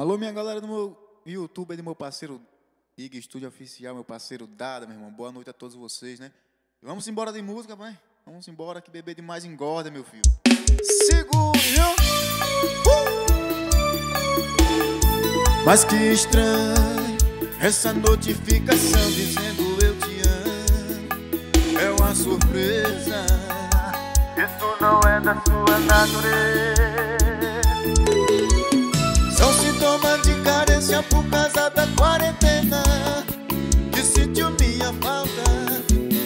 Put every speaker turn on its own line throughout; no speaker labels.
Alô, minha galera do meu YouTube, do meu parceiro Big Studio Oficial, meu parceiro Dada, meu irmão. Boa noite a todos vocês, né? Vamos embora de música, pai. Vamos embora que beber demais engorda, meu filho. Segura! Uh! Mas que estranho essa notificação dizendo eu te amo. É uma surpresa.
Isso não é da sua natureza.
É São sintomas de carência por causa da quarentena. Que sentiu minha falta.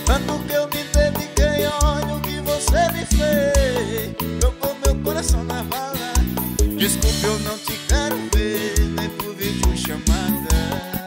Tanto que eu me dediquei, olha o que você me fez. Jogou meu coração na bala. Desculpe, eu não te quero ver. Nem por vídeo chamada.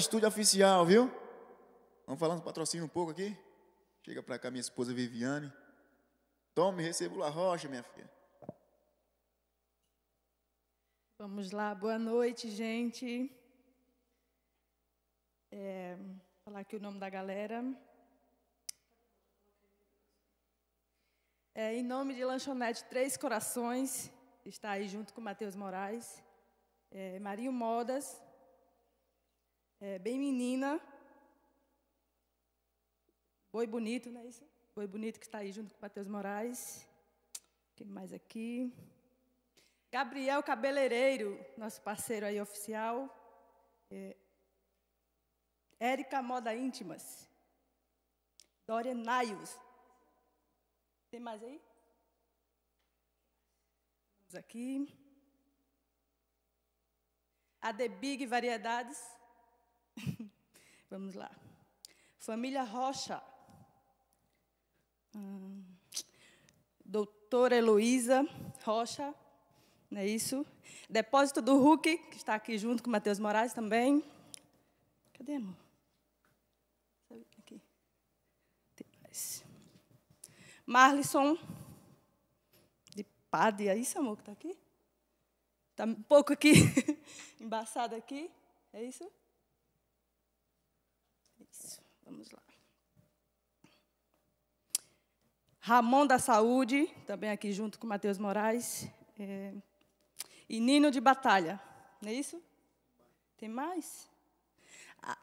Estúdio oficial, viu? Vamos falar do patrocínio um pouco aqui? Chega pra cá minha esposa Viviane. Tome, receba o La Rocha, minha filha.
Vamos lá, boa noite, gente. É, falar aqui o nome da galera. É, em nome de Lanchonete Três Corações, está aí junto com Matheus Moraes, é, Marinho Modas, é, Bem Menina, Boi Bonito, não é isso? Boi Bonito que está aí junto com Matheus Moraes. Quem mais aqui? Gabriel Cabeleireiro, nosso parceiro aí oficial. É, Érica Moda Íntimas. Dória Naios. Tem mais aí? Vamos aqui. A The Big Variedades. Vamos lá. Família Rocha. Hum. Doutora Heloísa Rocha. Não é isso? Depósito do Hulk, que está aqui junto com o Matheus Moraes também. Cadê, amor? Aqui. Tem mais. Marlisson, de Padre, é isso, amor, que está aqui? Está um pouco aqui, embaçado aqui, é isso? Vamos lá. Ramon da Saúde, também aqui junto com Matheus Moraes. É, e Nino de Batalha, não é isso? Tem mais? A,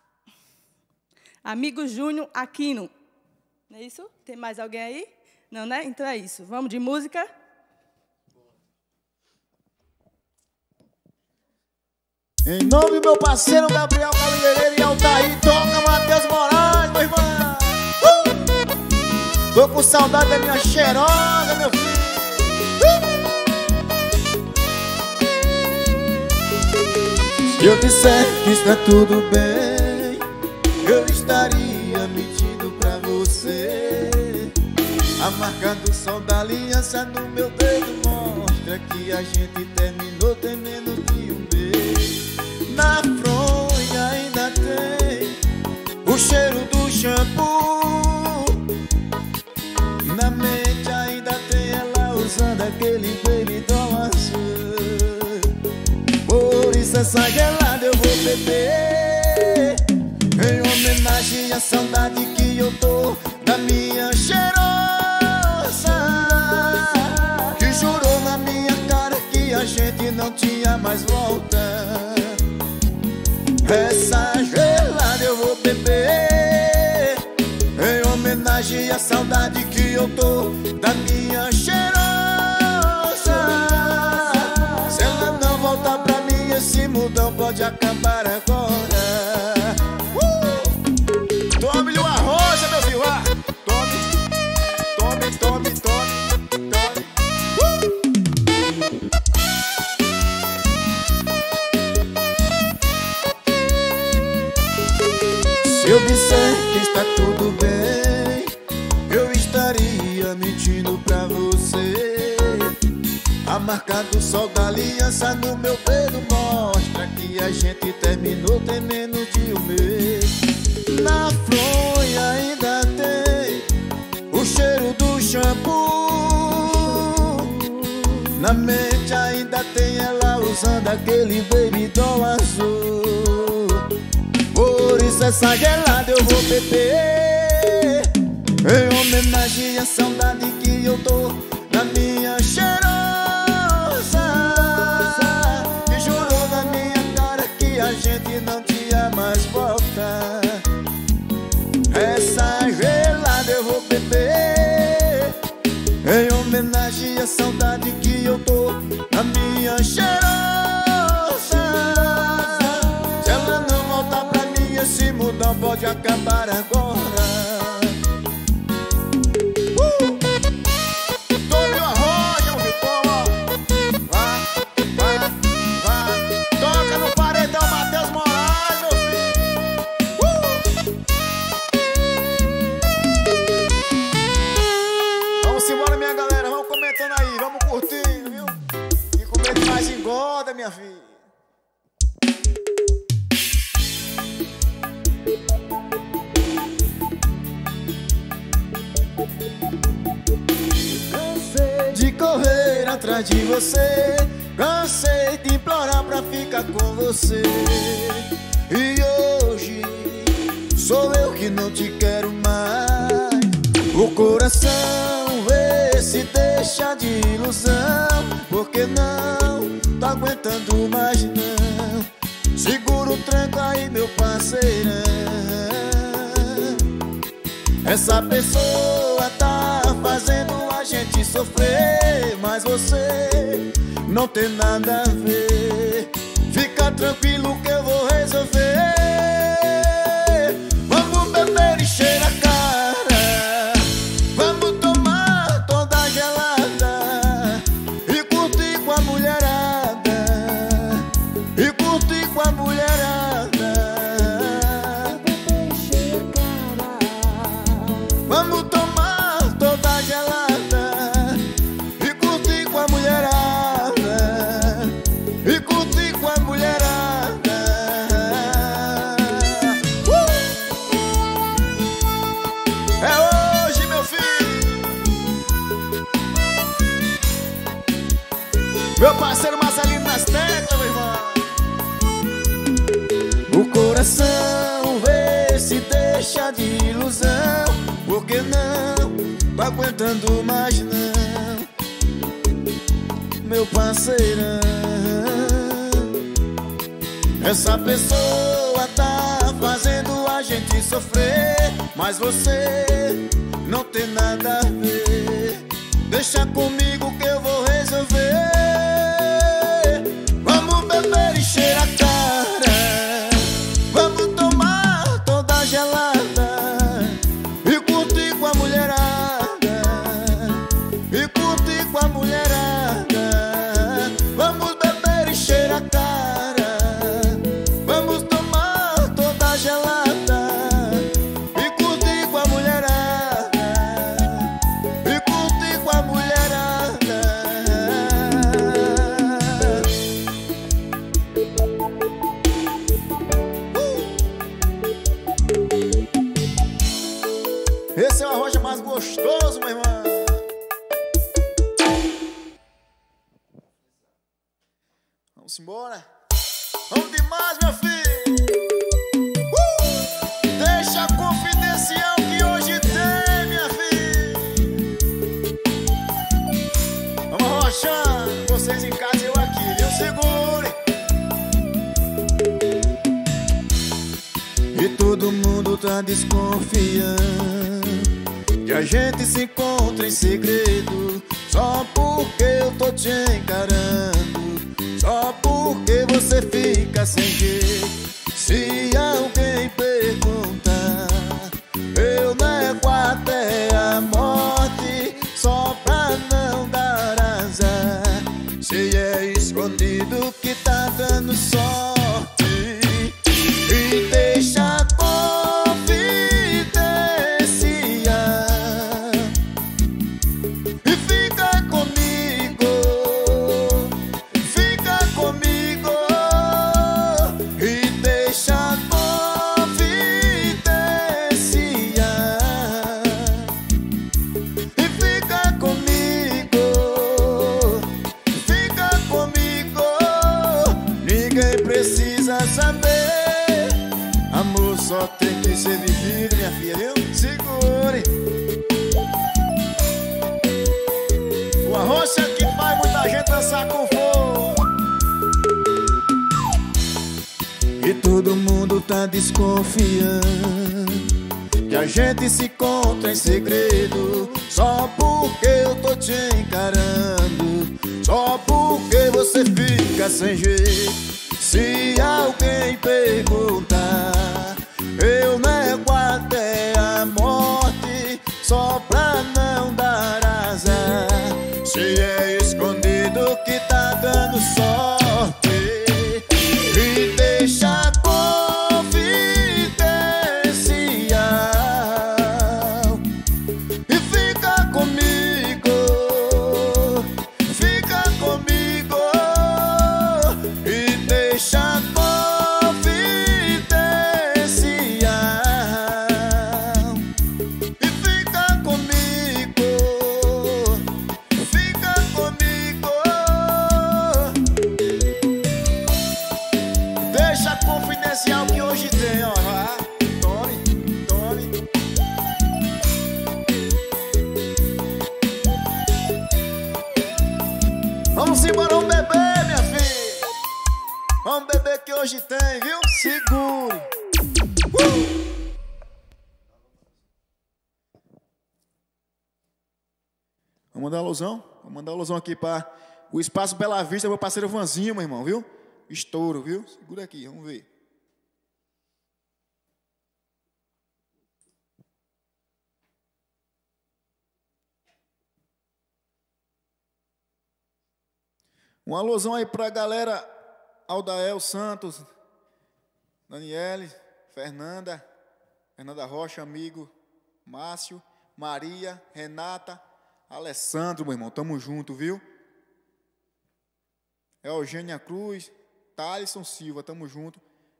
amigo Júnior Aquino, não é isso? Tem mais alguém aí? Não, né? Então é isso. Vamos de música?
Em nome do meu parceiro Gabriel Cabeleireiro e Altair, toca Matheus Moraes, meu irmão. Uh! Tô com saudade da minha cheirosa, meu filho. Se eu disser que está tudo bem, eu estaria mentindo pra você. A marca do sol da aliança no meu dedo mostra que a gente terminou tem Na fronha ainda tem o cheiro do shampoo. Na mente ainda tem ela usando aquele doll azul. Por isso essa gelada eu vou beber Em homenagem à saudade que eu tô Da minha cheirosa Que jurou na minha cara que a gente não tinha mais volta Essa gelada eu vou beber. Em homenagem à saudade que eu tô Da minha cheirosa. Se ela não voltar pra mim Esse mundão pode acabar agora marca do sol da aliança no meu dedo mostra que a gente terminou tem menos de um mês. Na fronha ainda tem o cheiro do shampoo. Na mente ainda tem ela usando aquele baby doll azul. Por isso essa gelada eu vou beber Em homenagem à saudade que eu tô Da minha cheirosa saudade que eu tô Da minha cheirosa. Se ela não voltar pra mim Esse mundão pode acabar agora atrás de você. Cansei de implorar pra ficar com você. E hoje sou eu que não te quero mais. O coração vê se deixa de ilusão Porque não tá aguentando mais não. Segura o tranco aí meu parceirão. Essa pessoa tá fazendo a gente sofrer Mas você não tem nada a ver. Fica tranquilo que eu vou resolver. Vamos beber e cheirar a cara aguentando mais não Meu parceirão. Essa pessoa tá fazendo a gente sofrer Mas você não tem nada a ver. Deixa comigo que eu vou resolver. Vamos beber e cheirar a desconfiando Que a gente se encontra em segredo Só porque eu tô te encarando Só porque você fica sem jeito. Se alguém perguntar Eu nego até a morte Só pra não dar azar. Se é escondido que tá dando sorte desconfiando Que a gente se encontra em segredo Só porque eu tô te encarando Só porque você fica sem jeito. Se alguém perguntar, aqui para o Espaço Bela Vista, meu parceiro Vanzinho, meu irmão, viu? Estouro, viu? Segura aqui, vamos ver. um alusão aí para a galera Aldael Santos, Daniele, Fernanda, Fernanda Rocha, amigo, Márcio, Maria, Renata, Alessandro, meu irmão, tamo junto, viu? É Eugênia Cruz, Thalisson Silva, tamo junto.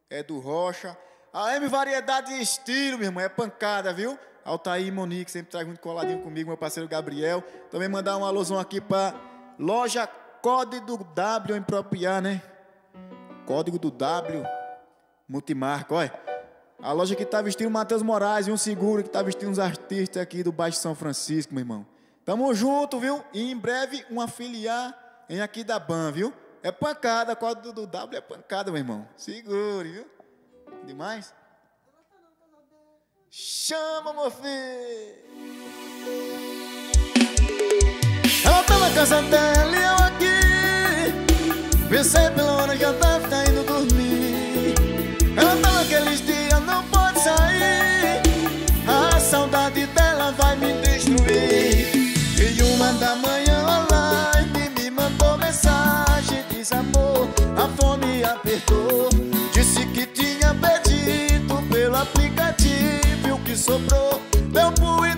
É do Rocha. A M Variedade de Estilo, meu irmão, é pancada, viu? Altair Monique, sempre traz muito coladinho comigo, meu parceiro Gabriel. Também mandar um alôzão aqui pra loja Código W em Propiar, né? Código do W, multimarca, olha. A loja que tá vestindo o Matheus Moraes e um seguro que tá vestindo os artistas aqui do Baixo São Francisco, meu irmão. Tamo junto, viu? E em breve uma filiar em aqui da BAN, viu? É pancada, a do, do W é pancada, meu irmão. Segure, viu? Demais? Chama, meu filho! Ela tá na casa dela e eu aqui Pensei pela hora que eu tava soprou, meu punho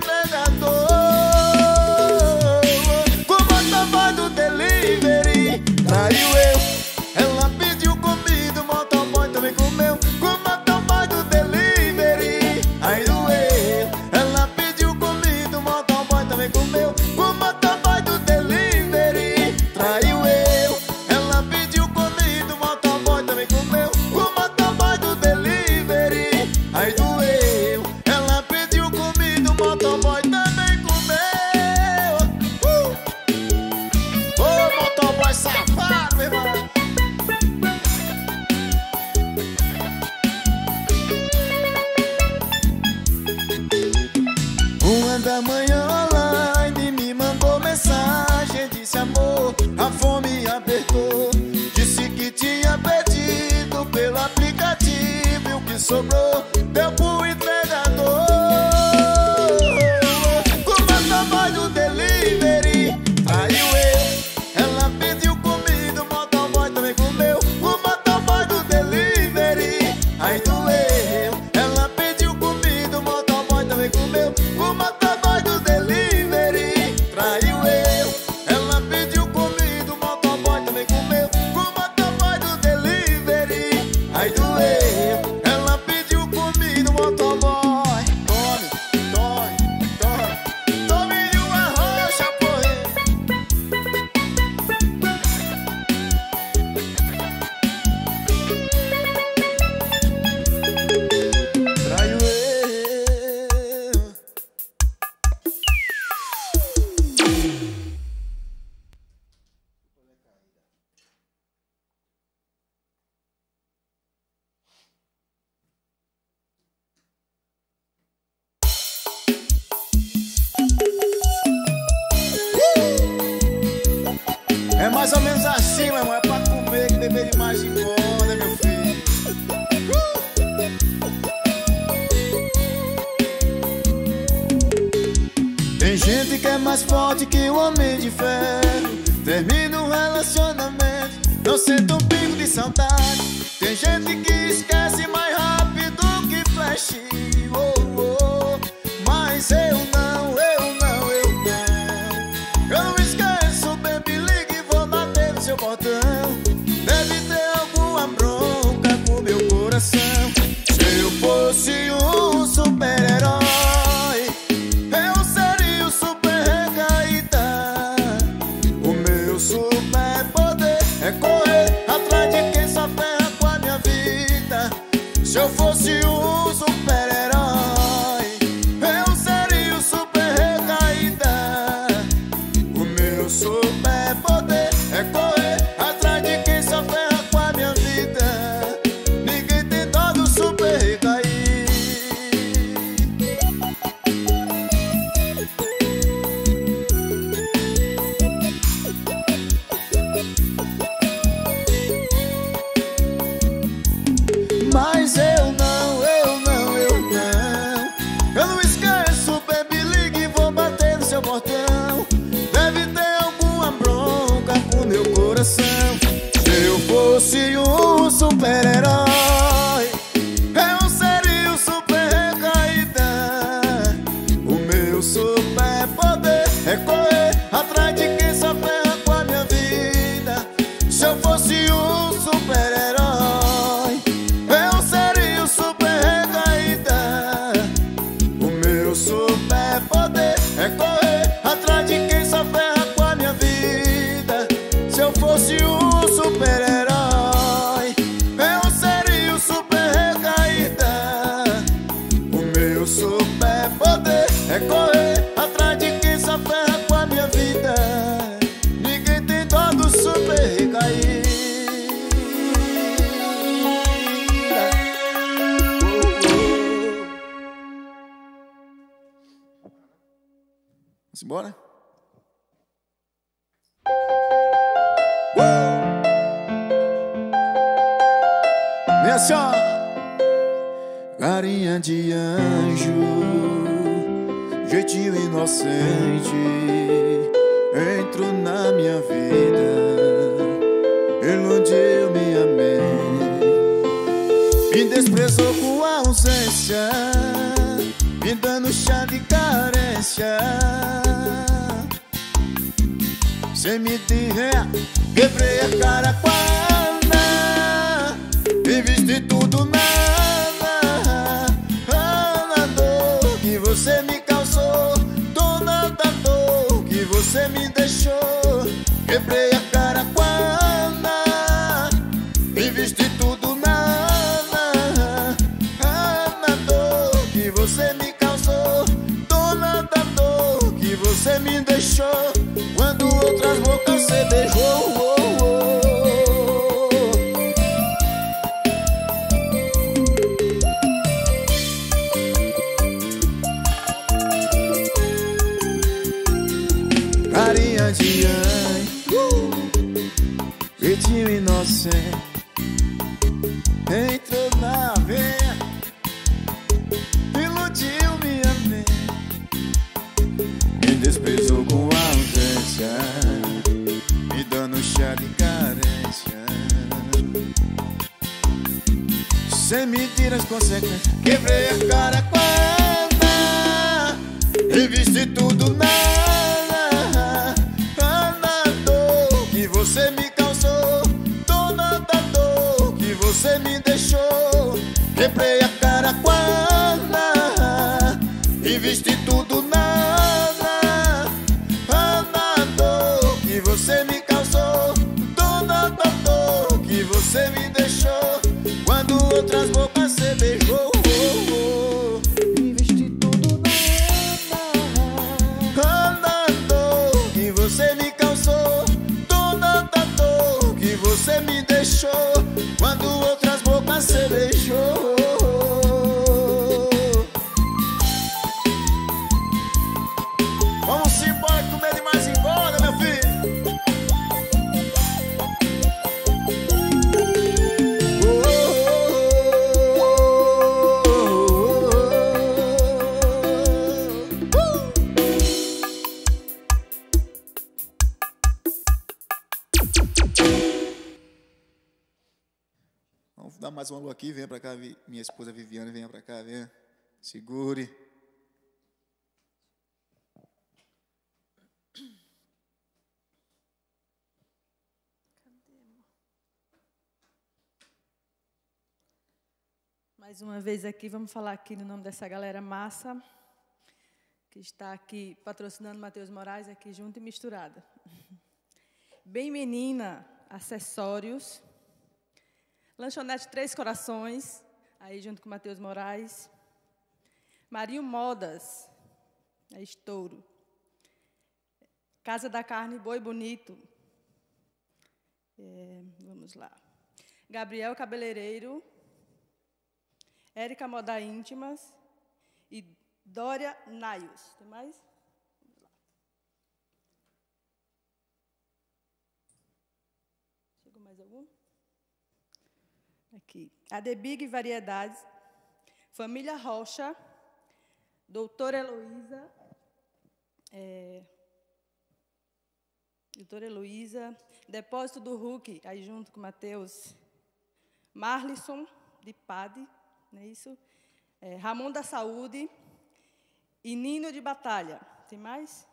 O meu superpoder é correr atrás de quem só ferra com a minha vida. Ninguém tem dó do super recaída. Vamos inocente, entrou na minha vida, iludiu me amei. Me desprezou com a ausência Me dando chá de carência Sem me ré Quebrei a cara com a Ana E vesti tudo nada Segure.
Mais uma vez aqui, vamos falar aqui no nome dessa galera massa, que está aqui patrocinando Matheus Moraes, aqui junto e misturada. Bem Menina, acessórios. Lanchonete Três Corações, aí junto com Matheus Moraes. Marinho Modas, é estouro. Casa da Carne Boi Bonito. É, vamos lá. Gabriel Cabeleireiro. Érica Moda Íntimas e Dória Naios. Tem mais? Vamos lá. Chegou mais algum? Aqui. A The Big Variedades. Família Rocha. Doutora Heloísa. É, doutora Heloísa, Depósito do Hulk, aí junto com Matheus, Marlisson, de Pade, não é isso? É, Ramon da Saúde e Nino de Batalha. Tem mais?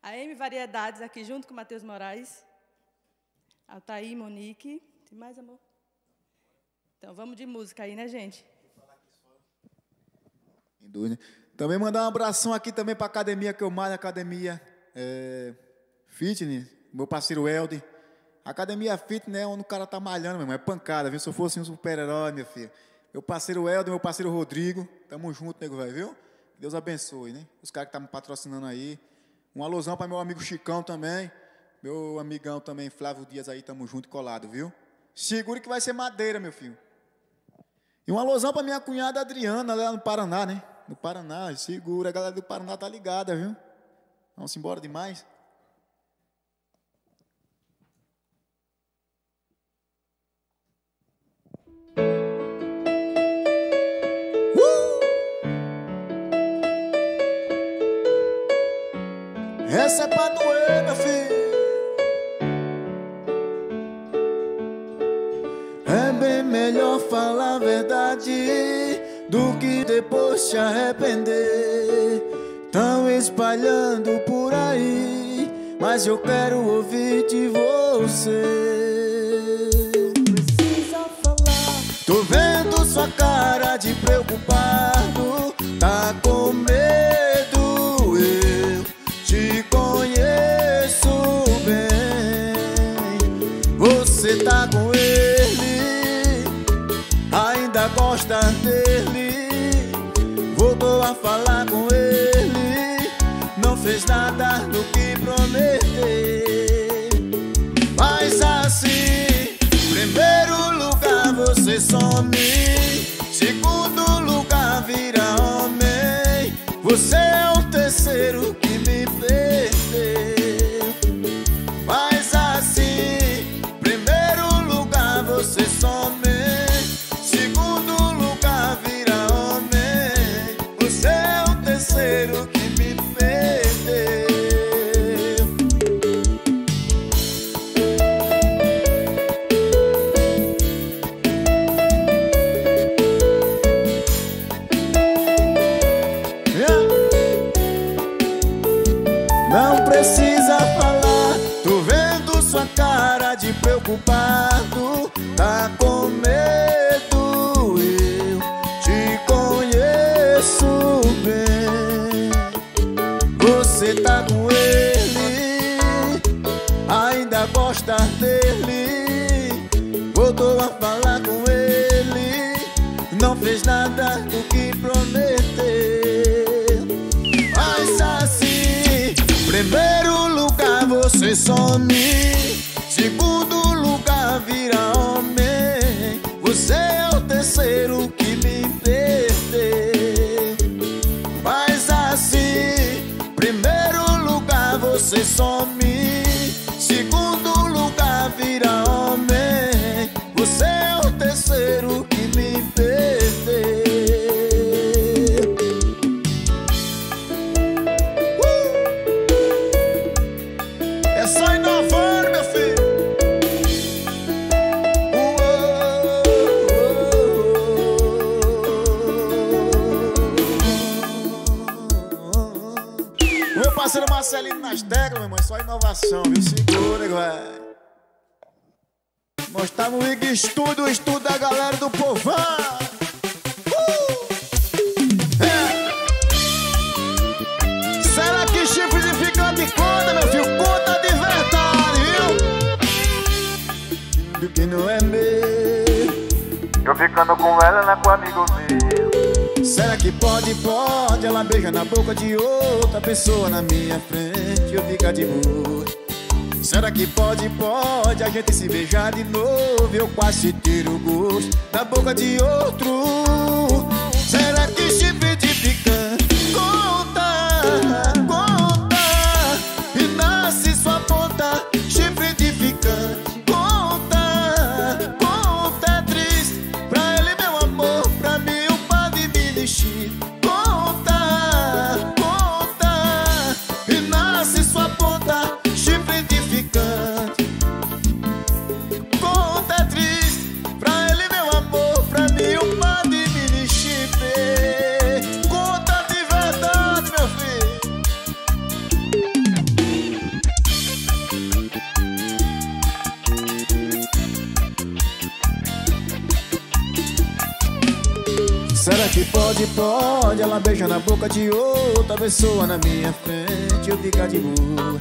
A M Variedades, aqui junto com Matheus Moraes. Altair Monique. Tem mais, amor? Então, vamos de música aí, né, gente?
Dúvida. Também mandar um abração aqui também para a academia que eu malho, academia é, fitness, meu parceiro Elde. Academia fitness é onde o cara tá malhando, meu irmão, é pancada, viu? Se eu fosse um super-herói, meu filho. Meu parceiro Elde, meu parceiro Rodrigo, tamo junto, nego velho, viu? Deus abençoe, né? Os caras que estão tá me patrocinando aí. Um alusão para meu amigo Chicão também. Meu amigão também, Flávio Dias aí, tamo junto colado, viu? Segure que vai ser madeira, meu filho. E um alusão para minha cunhada Adriana, lá no Paraná, né? No Paraná, segura, a galera do Paraná tá ligada, viu? Vamos embora demais?
Uh! Essa é pra doer, meu filho. É bem melhor falar a verdade do que depois te arrepender. Tão espalhando por aí, mas eu quero ouvir de você. Precisa falar. Tô vendo sua cara de preocupado, tá com medo. Falar com ele, não fez nada do que prometeu. Mas assim, primeiro lugar você some, segundo lugar vira homem. Você é o terceiro que você some, segundo lugar vira homem. Você é o terceiro que me perdeu. Mas assim, primeiro lugar você some, segundo lugar vira homem. Você é inovação, viu? Segura, velho. Nós estamos no Ig Studio, o estúdio da galera do povão. Uh! É. Será que chifre de ficante conta, meu filho? Conta de verdade, viu? Do que não é meu.
Eu ficando com ela, ela com amigo meu.
Será que pode, pode? Ela beija na boca de outra pessoa na minha frente. Eu ficar de boa. Será que pode, pode a gente se beijar de novo? Eu quase tiro o gosto da boca de outro. De outra pessoa na minha frente Eu ficar de boa.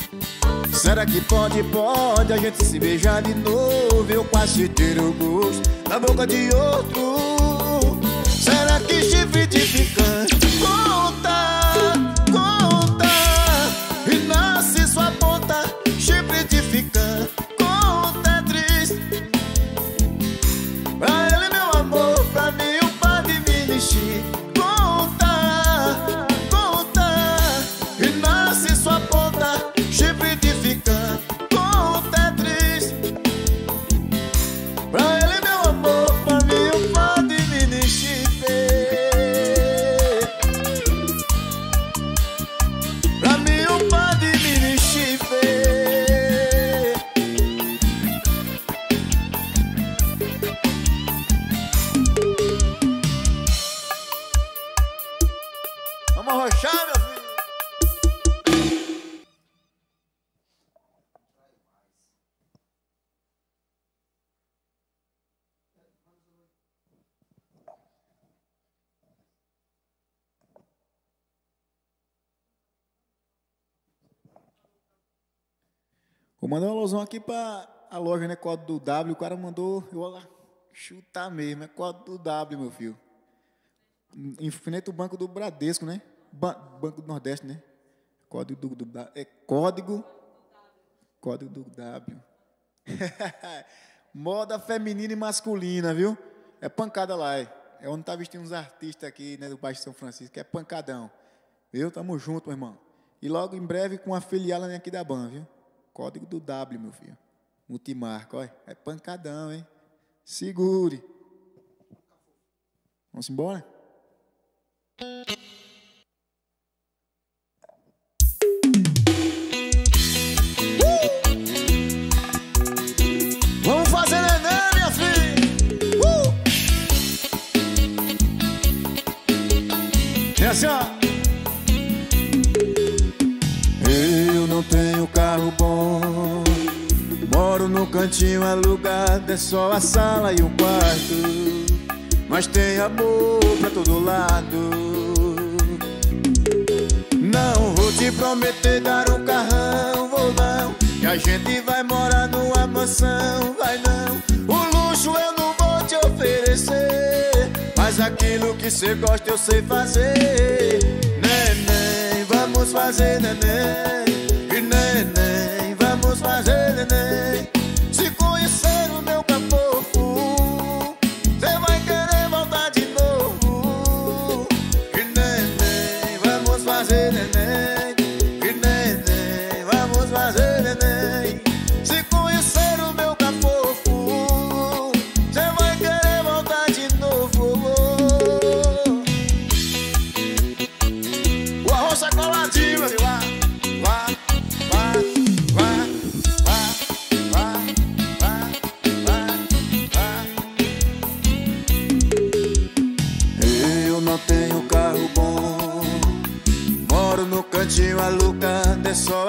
Será que pode, pode a gente se beijar de novo? Eu quase ter o gosto na boca de outro. Será que chifre de ficante Vou mandar um alusão aqui pra a loja, né? Código do W. O cara mandou eu lá chutar mesmo. É código do W, meu filho. Ao banco do Bradesco, né? Ba- banco do Nordeste, né? Código do, do é código código do W. Moda feminina e masculina, viu? É pancada lá, é. É onde tá vestindo uns artistas aqui, né, do Baixo São Francisco, que é pancadão. Viu? Tamo junto, meu irmão. E logo em breve com a filial né, aqui da BAN, viu? Código do W, meu filho. Multimarca, olha. É pancadão, hein? Segure. Vamos embora? Cantinho alugado É só a sala e o quarto. Mas tem amor pra todo lado. Não vou te prometer dar um carrão Vou não. Que a gente vai morar numa mansão Vai não. O luxo eu não vou te oferecer. Mas aquilo que você gosta eu sei fazer. Neném, vamos fazer neném. E neném, vamos fazer neném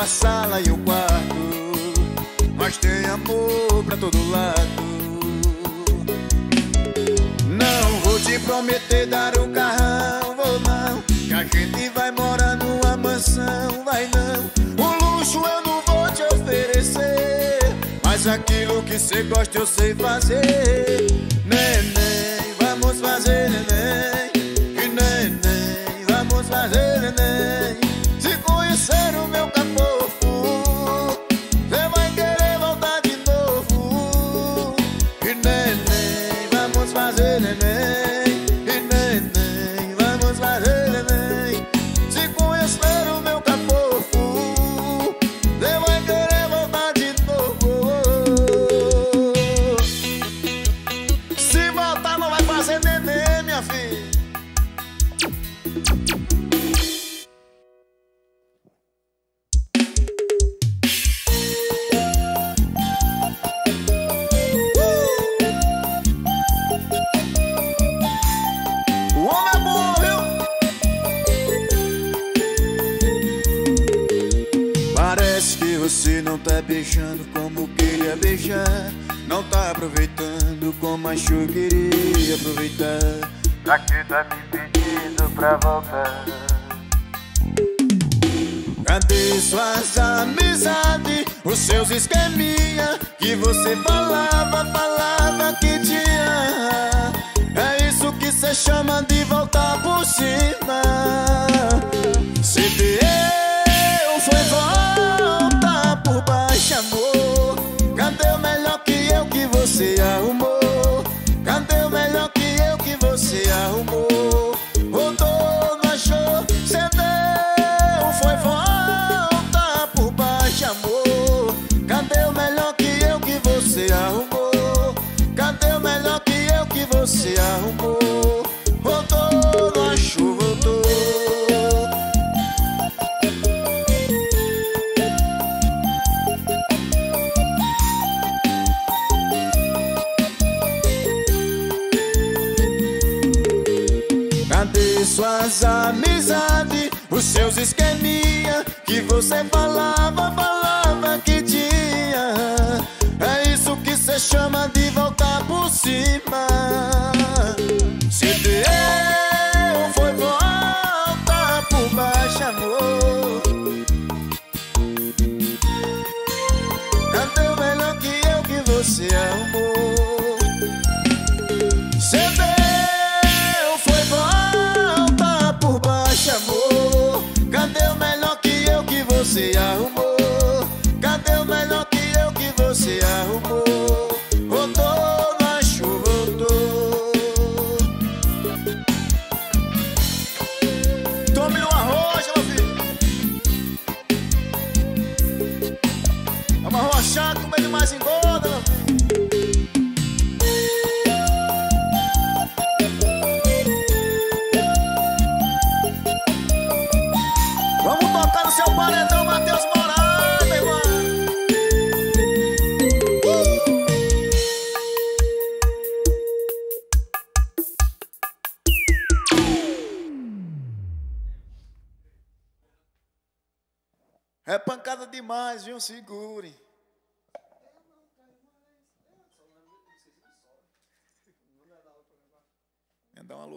sala e o quarto. Mas tem amor pra todo lado. Não vou te prometer dar o carrão, vou não. Que a gente vai morar numa mansão, vai não. O luxo eu não vou te oferecer. Mas aquilo que você gosta eu sei fazer. Neném, vamos fazer neném. E neném, vamos fazer neném. Se conhecer o meu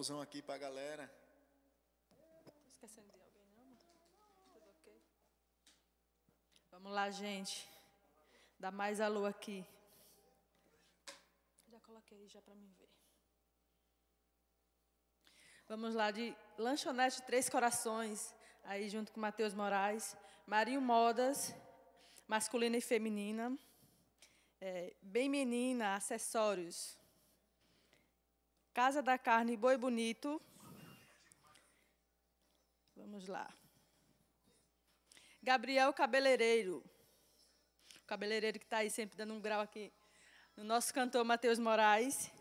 Alusão aqui pra galera.
Esquecendo de alguém, não? Tudo ok? Vamos lá, gente. Dá mais alô aqui. Já coloquei já para mim ver. Vamos lá, de Lanchonete Três Corações, aí junto com Matheus Moraes. Marinho Modas, masculina e feminina. É, Bem Menina, acessórios. Casa da Carne Boi Bonito. Vamos lá. Gabriel Cabeleireiro. O cabeleireiro que está aí sempre dando um grau aqui. No nosso cantor Matheus Moraes.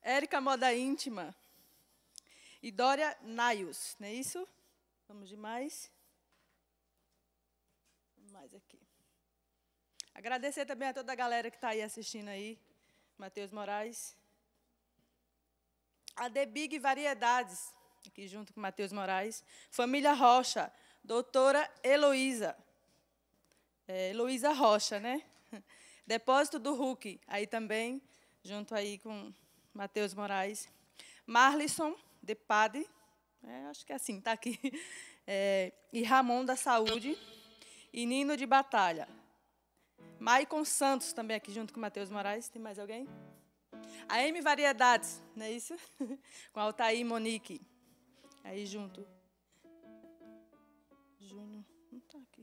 Érica Moda Íntima. E Dória Naios, não é isso? Vamos de mais. Mais aqui. Agradecer também a toda a galera que está aí assistindo aí. Matheus Moraes. A The Big Variedades, aqui junto com Matheus Moraes. Família Rocha, doutora Heloísa. É, Heloísa Rocha, né? Depósito do Hulk, aí também, junto aí com Matheus Moraes. Marlisson, de Pade, é, acho que é assim, está aqui. É, e Ramon da Saúde. E Nino de Batalha. Maicon Santos também aqui junto com Matheus Moraes. Tem mais alguém? A M Variedades, não é isso? com Altair e Monique. Aí junto. Júnior. Não está aqui.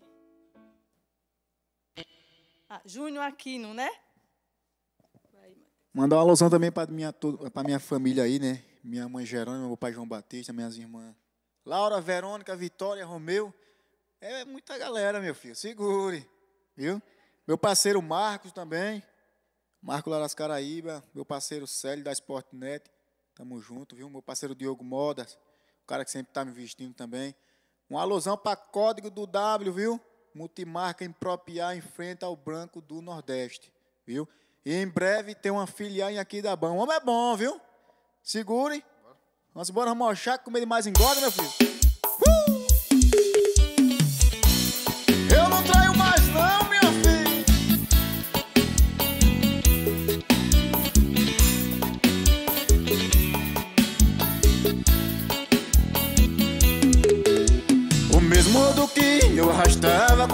Ah, Júnior Aquino, né?
Mandar uma alusão também para minha, minha família aí, né? Minha mãe Jerônimo, meu pai João Batista, minhas irmãs Laura, Verônica, Vitória, Romeu. É muita galera, meu filho. Segure, viu? Meu parceiro Marcos também. Marco lá das Caraíba. Meu parceiro Célio da Sportnet. Tamo junto, viu? Meu parceiro Diogo Modas. O cara que sempre tá me vestindo também. Um alusão para código do W, viu? Multimarca Impropriar em frente ao Branco do Nordeste, viu? E em breve tem uma filial em aqui da Bão. O homem é bom, viu? Segure. Vamos embora mochar, comer de mais engorda, meu filho.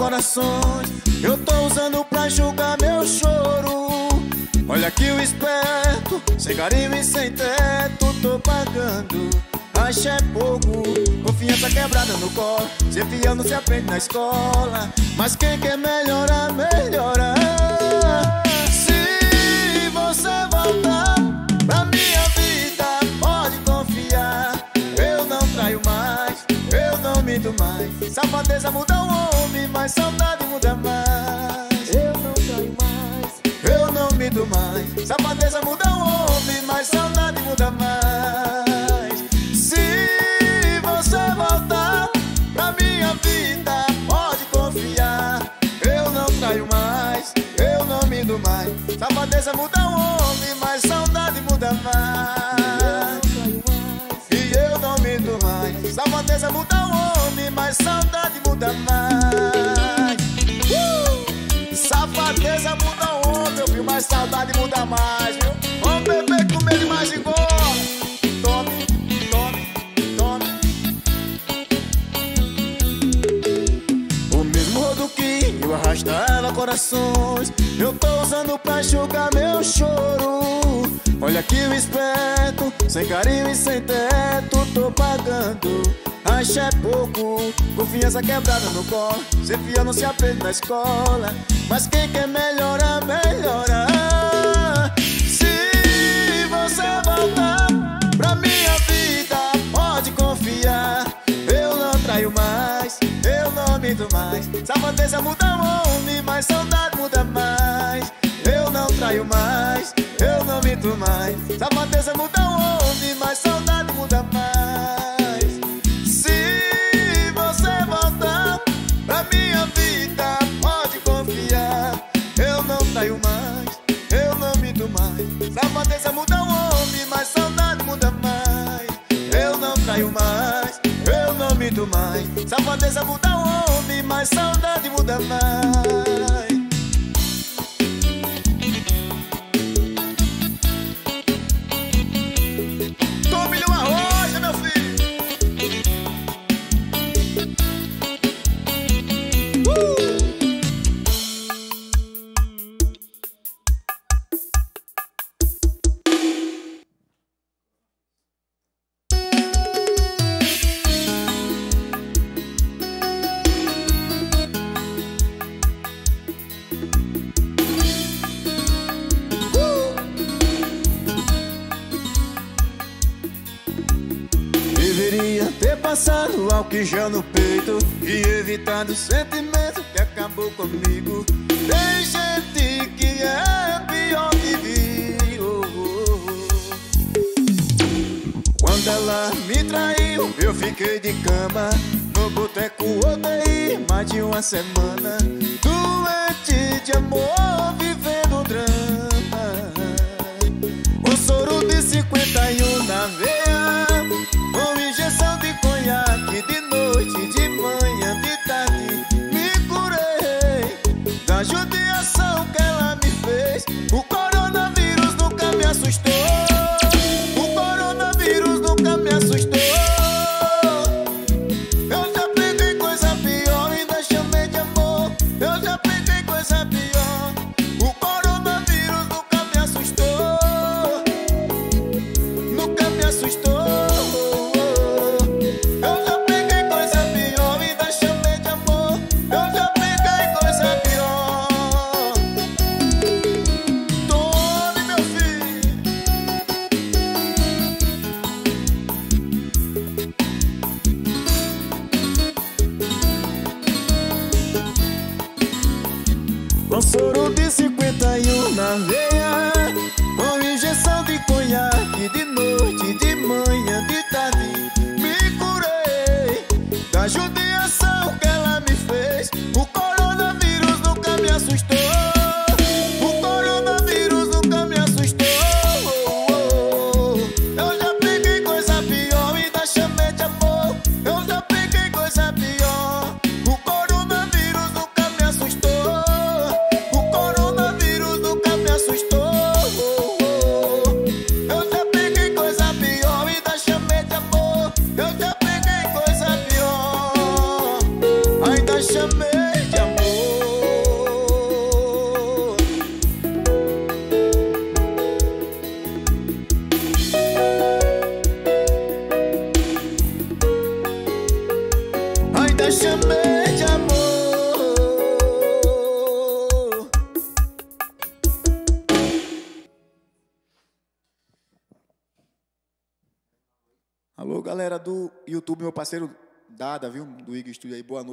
Corações. Eu tô usando pra julgar meu choro. Olha aqui o esperto, sem carinho e sem teto, tô pagando. Acha é pouco, confiança quebrada no colo. Ser fiel não se aprende na escola. Mas quem quer melhorar, melhora. Se você voltar mais. Safadeza muda o homem, mas saudade muda mais. Eu não traio mais, eu não minto mais. Safadeza muda o homem, mas saudade muda mais. Se você voltar pra minha vida, pode confiar. Eu não traio mais, eu não minto mais. Safadeza muda o homem, mas saudade muda mais. E eu não minto mais. Safadeza muda mas saudade muda mais. Uh! Safadeza muda o homem, meu filho, mas saudade muda mais, viu? Vamos beber com medo mais de gol. Tome, tome, tome. O mesmo rodo que eu arrastava corações Eu tô usando pra enxugar meu choro Olha aqui o esperto Sem carinho e sem teto Tô pagando Acha é pouco Confiança quebrada no colo Ser fiel não se aprende na escola Mas quem quer melhorar, melhora. Se você voltar pra minha vida Pode confiar. Eu não traio mais Eu não minto mais. Safadeza muda o homem Mas saudade muda mais. Eu não traio mais Eu não minto mais. Safadeza muda o homem Mas saudade Mais. Eu não minto mais. Safadeza muda o homem Mas saudade muda mais já no peito E evitado o sentimento que acabou comigo. Tem gente que é pior que viu Quando ela me traiu, eu fiquei de cama. No boteco odeio mais de uma semana. Doente de amor,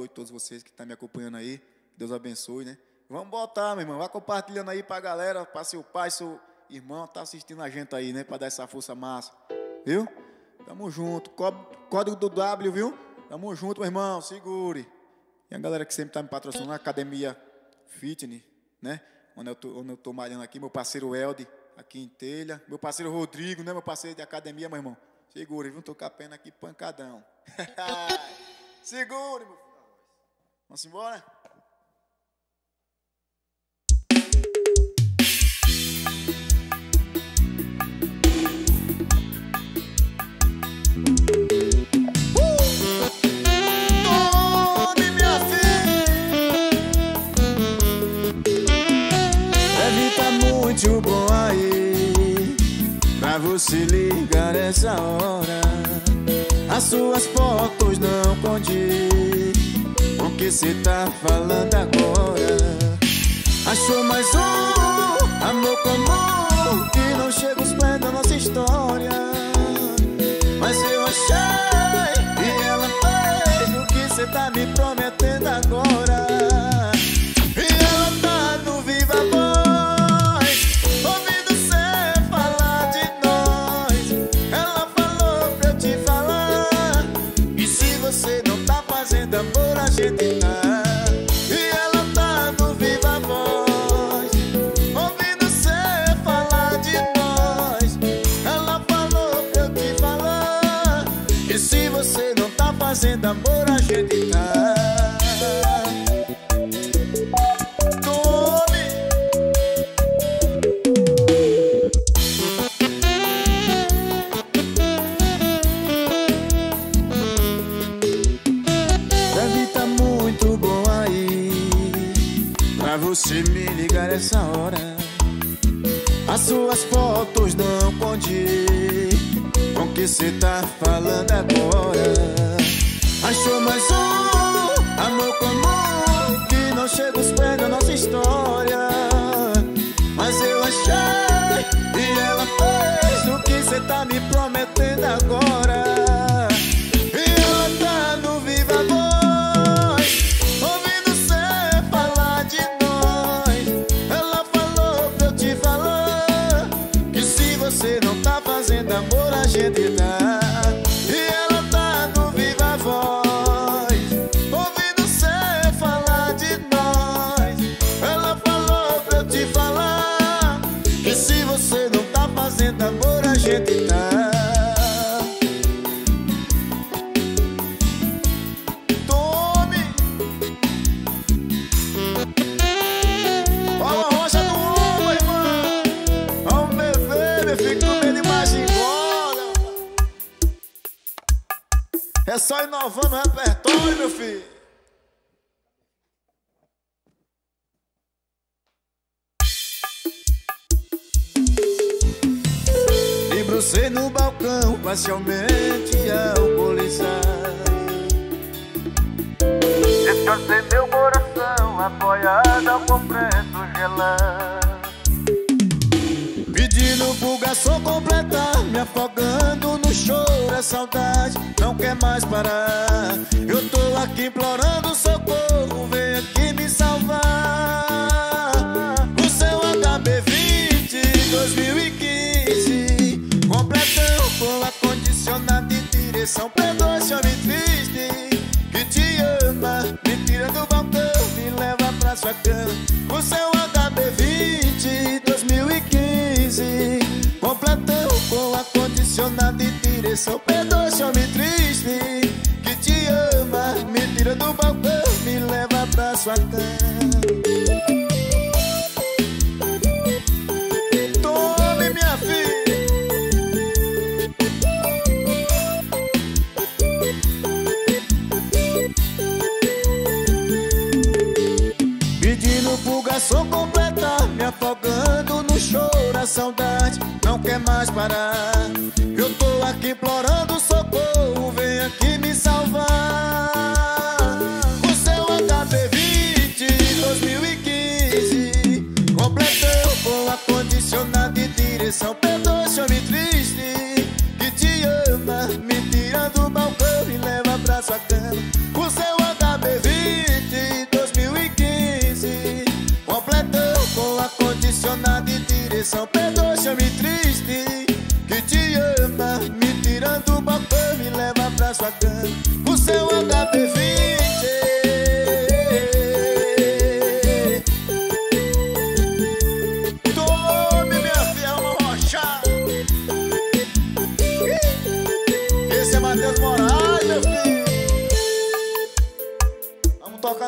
noite,
todos vocês que estão me acompanhando aí. Deus abençoe, né? Vamos botar, meu irmão. Vai compartilhando aí para a galera, passe seu pai, seu irmão, tá assistindo a gente aí, né? Para dar essa força massa. Viu? Tamo junto. Código do W, viu? Tamo junto, meu irmão. Segure. E a galera que sempre tá me patrocinando, a Academia Fitness, né? Onde eu tô, onde eu tô malhando aqui, meu parceiro Elde, aqui em Telha. Meu parceiro Rodrigo, né? Meu parceiro de academia, meu irmão. Segure, viu? Tô com a pena aqui pancadão. Segure, meu filho. Vamos embora?
muito bom aí. Pra você ligar essa hora As suas fotos não condiz que cê tá falando agora. Achou mais um amor comum que não chega os pés da nossa história. Mas eu achei e ela fez o que cê tá me prometendo agora.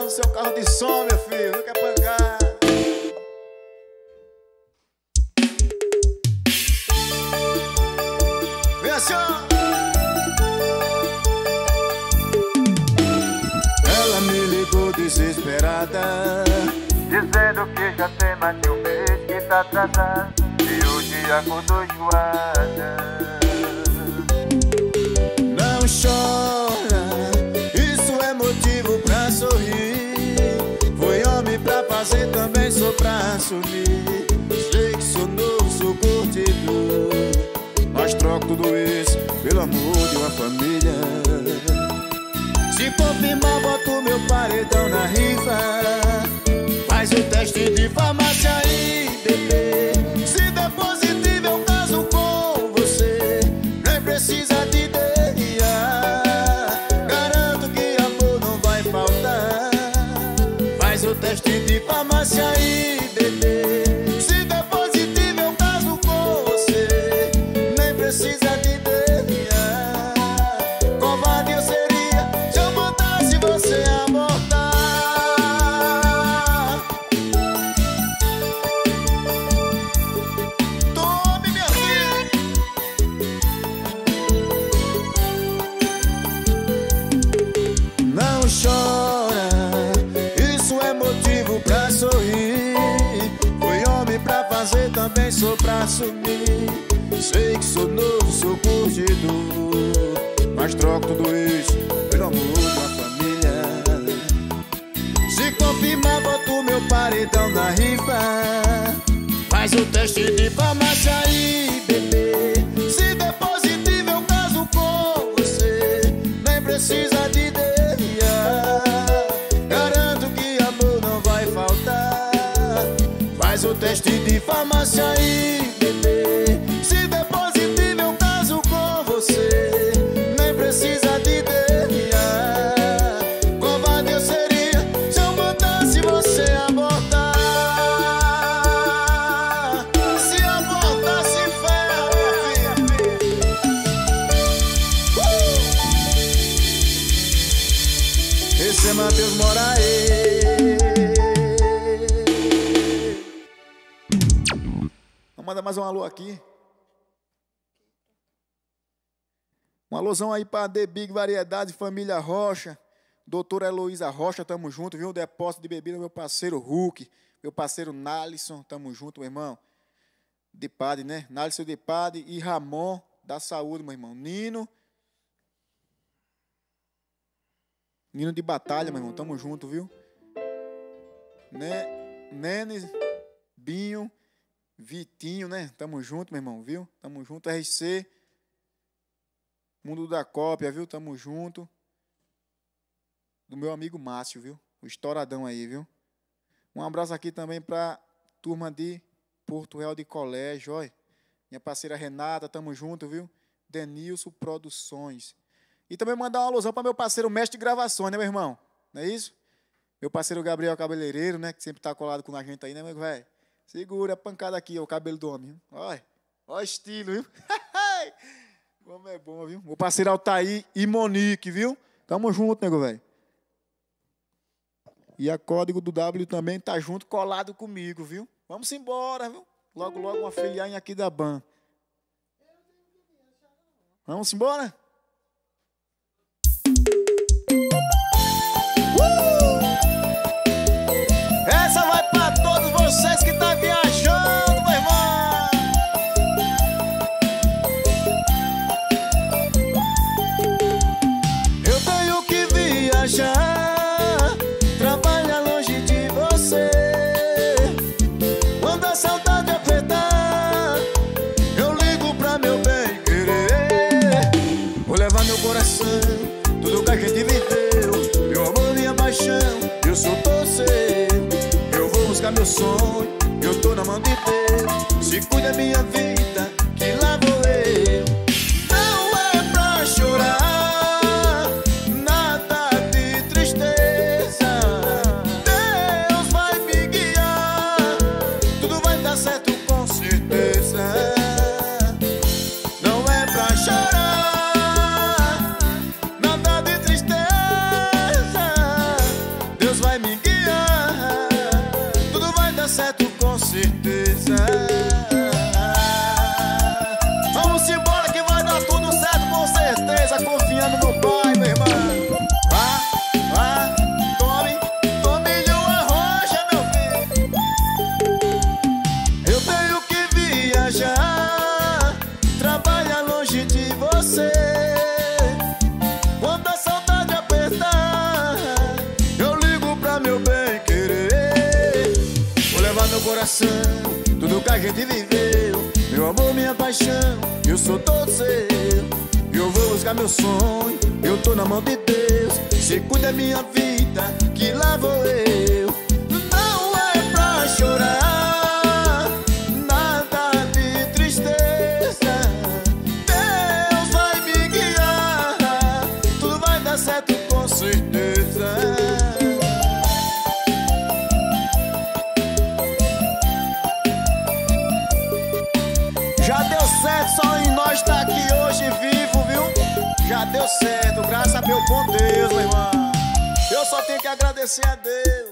No seu carro de som, meu filho. Não quer pancar Vem assim. Ela me ligou desesperada
Dizendo que já tem mais de um mês que tá atrasado E hoje acordou enjoada.
Não chora, homem pra fazer, também sou pra assumir. Sei que sou novo, sou curtidor Mas troco tudo isso pelo amor de uma família. Se confirmar, boto meu paredão na rifa. Faz o teste de farmácia aí, bebê Sei que sou novo, sou curtidor. Mas troco tudo isso pelo amor da família. Se confirmar, boto meu paredão na rifa. Faz o teste de farmácia
um alô aqui. Um alôzão aí pra The Big Variedade, Família Rocha. Doutora Heloísa Rocha, tamo junto, viu? Depósito de bebida, meu parceiro Hulk. Meu parceiro Nalisson, tamo junto, meu irmão. De Padre, né? Nalisson de Padre e Ramon da Saúde, meu irmão. Nino. Nino de Batalha, meu irmão. Tamo junto, viu? Né? Nenes, Binho, Vitinho, né? Tamo junto, meu irmão, viu? Tamo junto, RC. Mundo da Cópia, viu? Tamo junto. Do meu amigo Márcio, viu? O estouradão aí, viu? Um abraço aqui também pra turma de Porto Real de Colégio, ó. Minha parceira Renata, tamo junto, viu? Denilson Produções. E também mandar uma alusão para meu parceiro mestre gravações, né, meu irmão? Não é isso? Meu parceiro Gabriel Cabeleireiro, né? Que sempre tá colado com a gente aí, né, meu velho? Segura a pancada aqui, ó, o cabelo do homem. viu? Olha, olha o estilo, viu? Como é bom, viu? Meu parceiro Altair e Monique, viu? Tamo junto, nego, velho. E a código do W também tá junto, colado comigo, viu? Vamos embora, viu? Logo, logo uma filiainha aqui da BAN. Vamos embora?
Essa vocês que sonho, eu tô na mão de Deus. Se cuida minha vida. gente viveu Meu amor, minha paixão, eu sou todo seu. Eu vou buscar meu sonho, eu tô na mão de Deus. Se cuida minha vida, que lá vou eu. meu bom Deus, meu irmão. Eu só tenho que agradecer a Deus.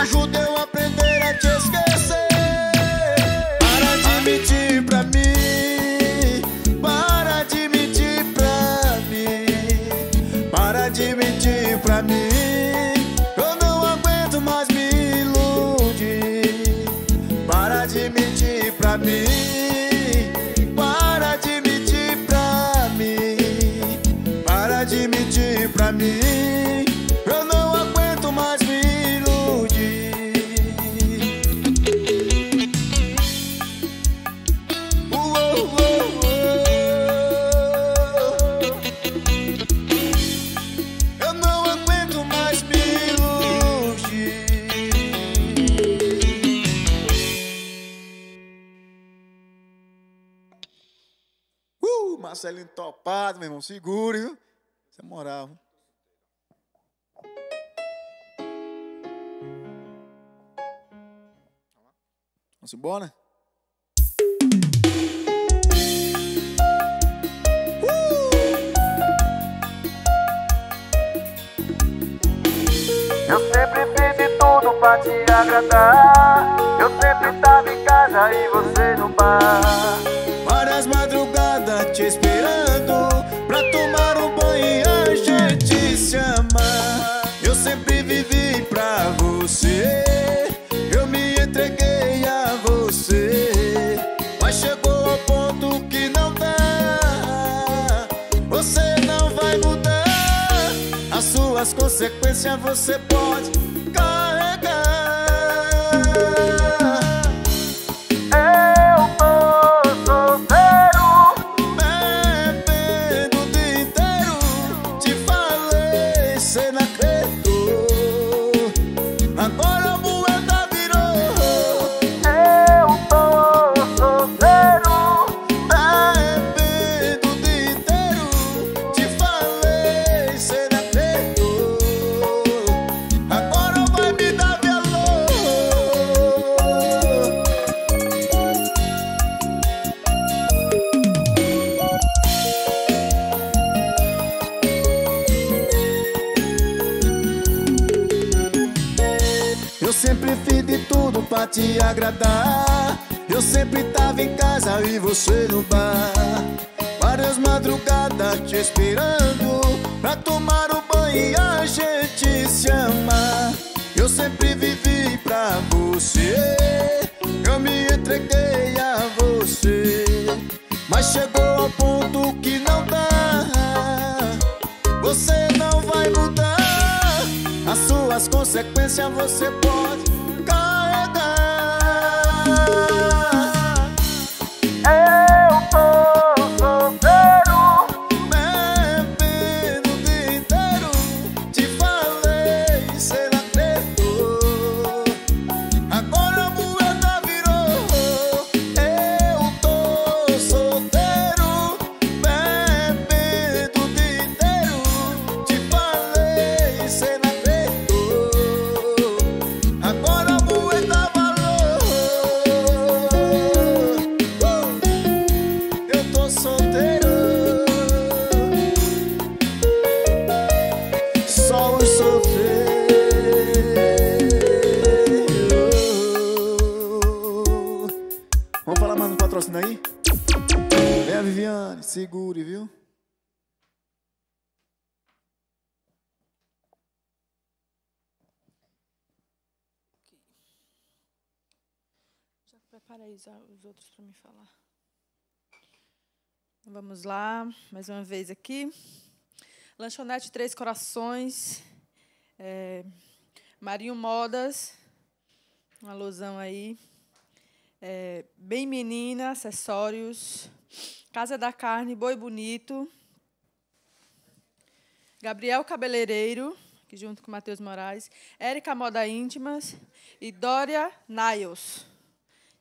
Ajuda meu irmão, segure, viu? Isso é moral. Vamos embora? Uh!
Eu sempre fiz de tudo pra te agradar. Eu sempre tava em casa e você no bar.
Várias madrugadas te esperando. você, eu me entreguei a você, mas chegou ao ponto que não dá. Você não vai mudar, as suas consequências você pode carregar. agradar. Eu sempre tava em casa e você no bar. Várias madrugadas te esperando pra tomar o banho e a gente se amar. Eu sempre vivi pra você. Eu me entreguei a você. Mas chegou ao ponto que não dá. Você não vai mudar. As suas consequências você pode Vem Viviane, segure, viu?
Já prepara aí os, os outros para me falar. Vamos lá, mais uma vez aqui. Lanchonete Três Corações. é, Marinho Modas. Um alusão aí. É, Bem Menina, acessórios. Casa da Carne, Boi Bonito. Gabriel Cabeleireiro, que junto com Matheus Moraes. Érica Moda Íntimas. E Dória Niles.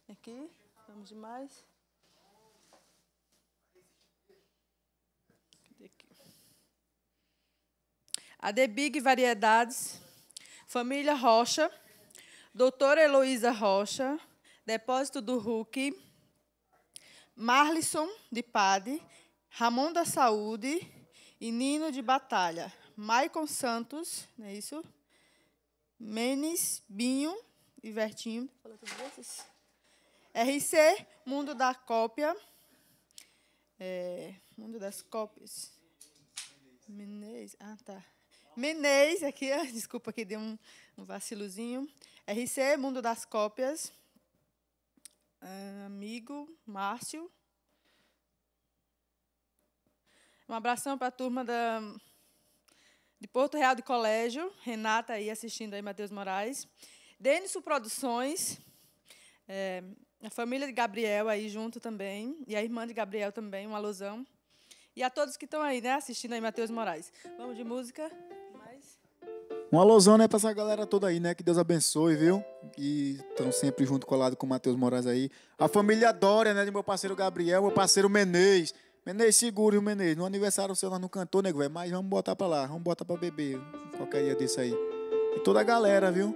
Aqui, vamos de mais. Cadê aqui? A The Big Variedades, Família Rocha, Doutora Heloísa Rocha, Depósito do Hulk, Marlisson de Pade, Ramon da Saúde e Nino de Batalha. Maicon Santos, não é isso? Menes, Binho e Vertinho. RC, Mundo da Cópia. É, mundo das Cópias. Menez, ah, tá. Menez, aqui, desculpa que deu um, um vacilozinho. RC, Mundo das Cópias. Ah, amigo, Márcio. Um abração para a turma da, de Porto Real do Colégio. Renata aí assistindo aí, Matheus Moraes. Denison Produções. É, a família de Gabriel aí junto também. E a irmã de Gabriel também, uma alusão. E a todos que estão aí, né, assistindo aí, Matheus Moraes. Vamos de música? Mais?
Um alusão, né, pra essa galera toda aí, né? Que Deus abençoe, viu? Que estão sempre junto colado com o Matheus Moraes aí. A família Dória, né? De meu parceiro Gabriel, meu parceiro Menez. Menez, segure o Menez. No aniversário seu nós não cantou, nego, velho. Mas vamos botar pra lá, vamos botar pra beber. Qualquer dia desse aí. E toda a galera, viu?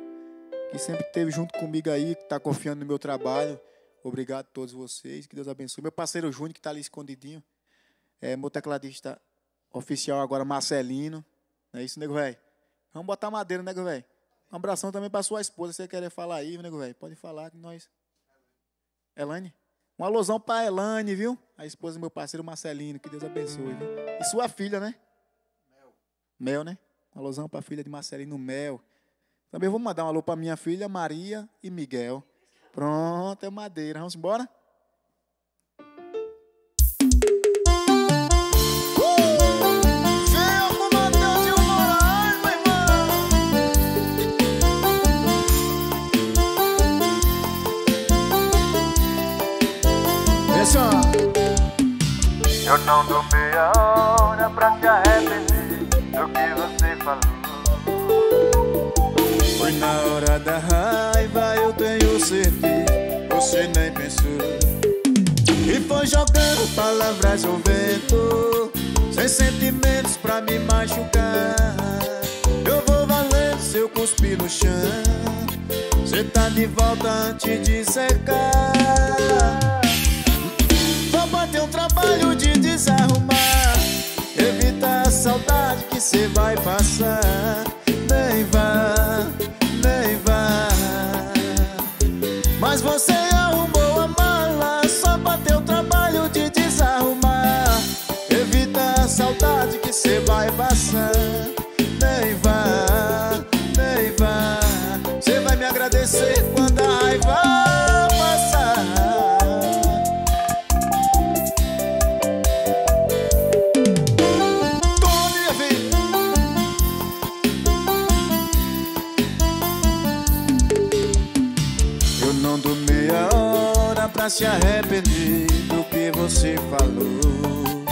Que sempre esteve junto comigo aí, que tá confiando no meu trabalho. Obrigado a todos vocês. Que Deus abençoe. Meu parceiro Júnior, que tá ali escondidinho. É, meu tecladista oficial agora, Marcelino. É isso, nego, velho? Vamos botar madeira, nego, velho? Um abração também pra sua esposa, se você querer falar aí, nego, velho. Pode falar que nós. Elane? Um alusão pra Elane, viu? A esposa do meu parceiro Marcelino. Que Deus abençoe, viu? E sua filha, né? Mel. Mel, né? Um alusão pra filha de Marcelino Mel. Também vou mandar um alô pra minha filha, Maria e Miguel. Pronto, é madeira. Vamos embora?
Não dou meia hora pra te arrepender do que você falou.
Foi na hora da raiva, eu tenho certeza Você nem pensou. E foi jogando palavras ao vento Sem sentimentos pra me machucar. Eu vou valendo se eu cuspir no chão Cê tá de volta antes de secar trabalho de desarrumar. Evita a saudade que cê vai passar. Nem vá, nem vá. Mas você arrumou a mala Só pra ter o trabalho de desarrumar. Evita a saudade que cê vai passar se arrepender do que você falou.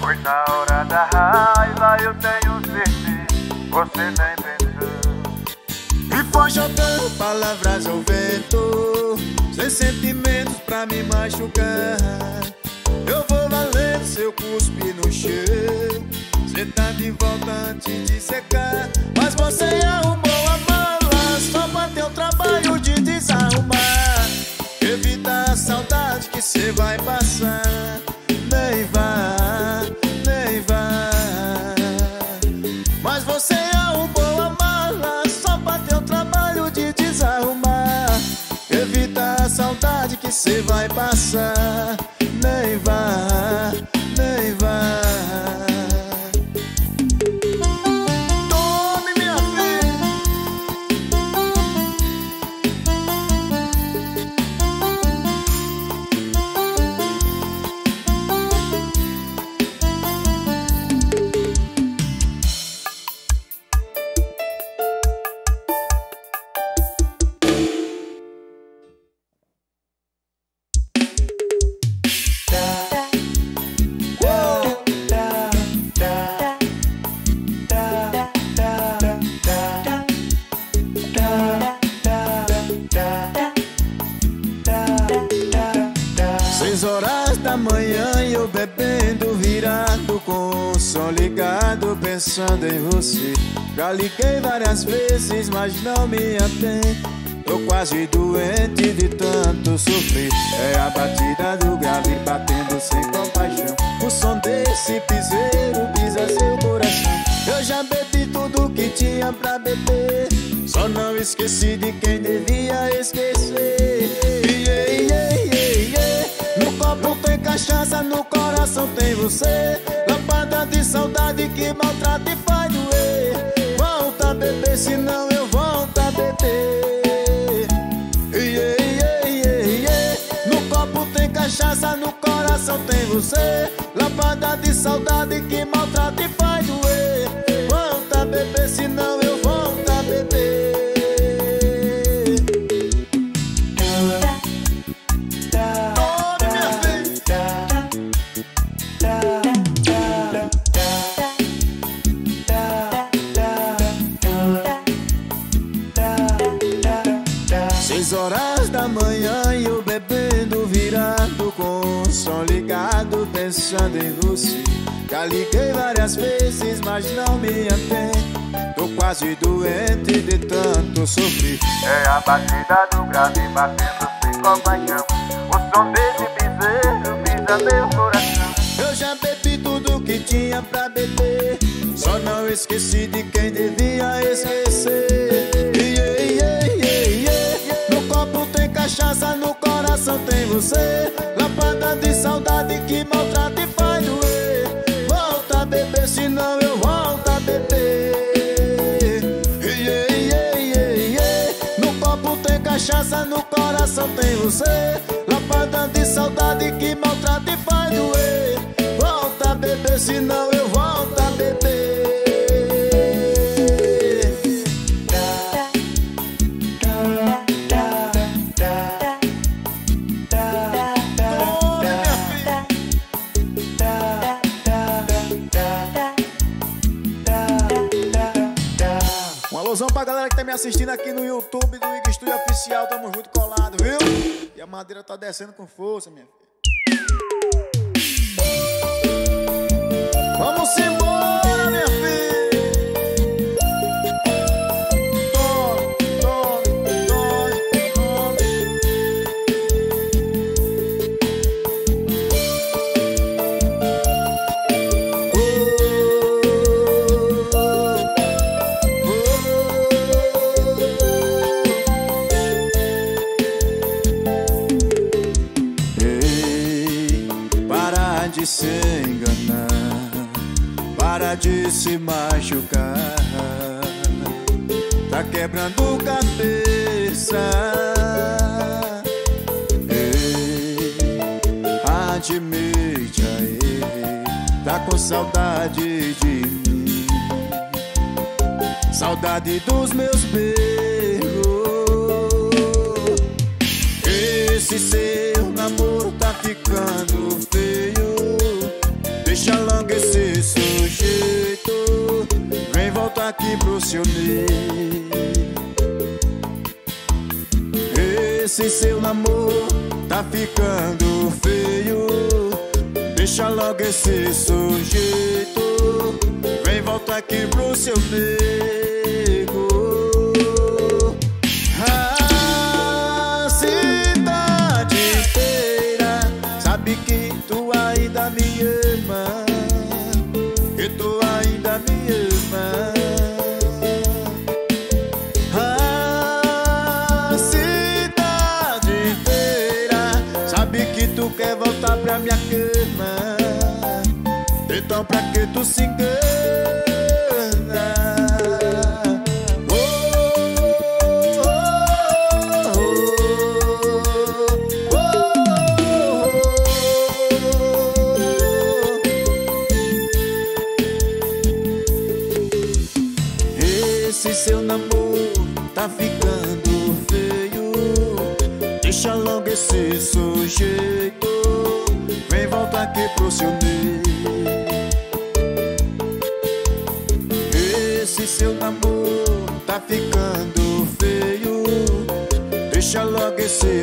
Foi na hora da raiva eu tenho certeza, você nem pensou.
E foi jogando palavras ao vento, sem sentimentos pra me machucar. Eu vou valer seu cuspe no chão, cê tá de volta antes de secar. Mas você arrumou a mala, só pra teu trabalho de desarrumar saudade que cê vai passar. Nem vá, nem vá Mas você é a boa mala Só pra teu trabalho de desarrumar. Evita a saudade que cê vai passar. você de saudade que maltrata e faz doer. Volta, bebê, senão eu madeira tá descendo com força, minha filha. Vamos embora. se machucar. Tá quebrando cabeça. Admite aí, tá com saudade de mim. Saudade dos meus beijos. Esse seu namoro tá ficando Aqui pro seu meio. Esse seu namoro tá ficando feio. Deixa logo esse sujeito. Vem voltar aqui pro seu nego. A cidade inteira sabe que tu ainda me ama. Pra minha cama. Então pra que tu se engana?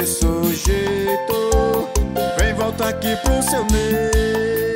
Sujeito. Vem voltar aqui pro seu nego.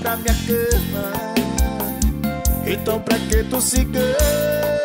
Pra minha cama. Então pra que tu se engana?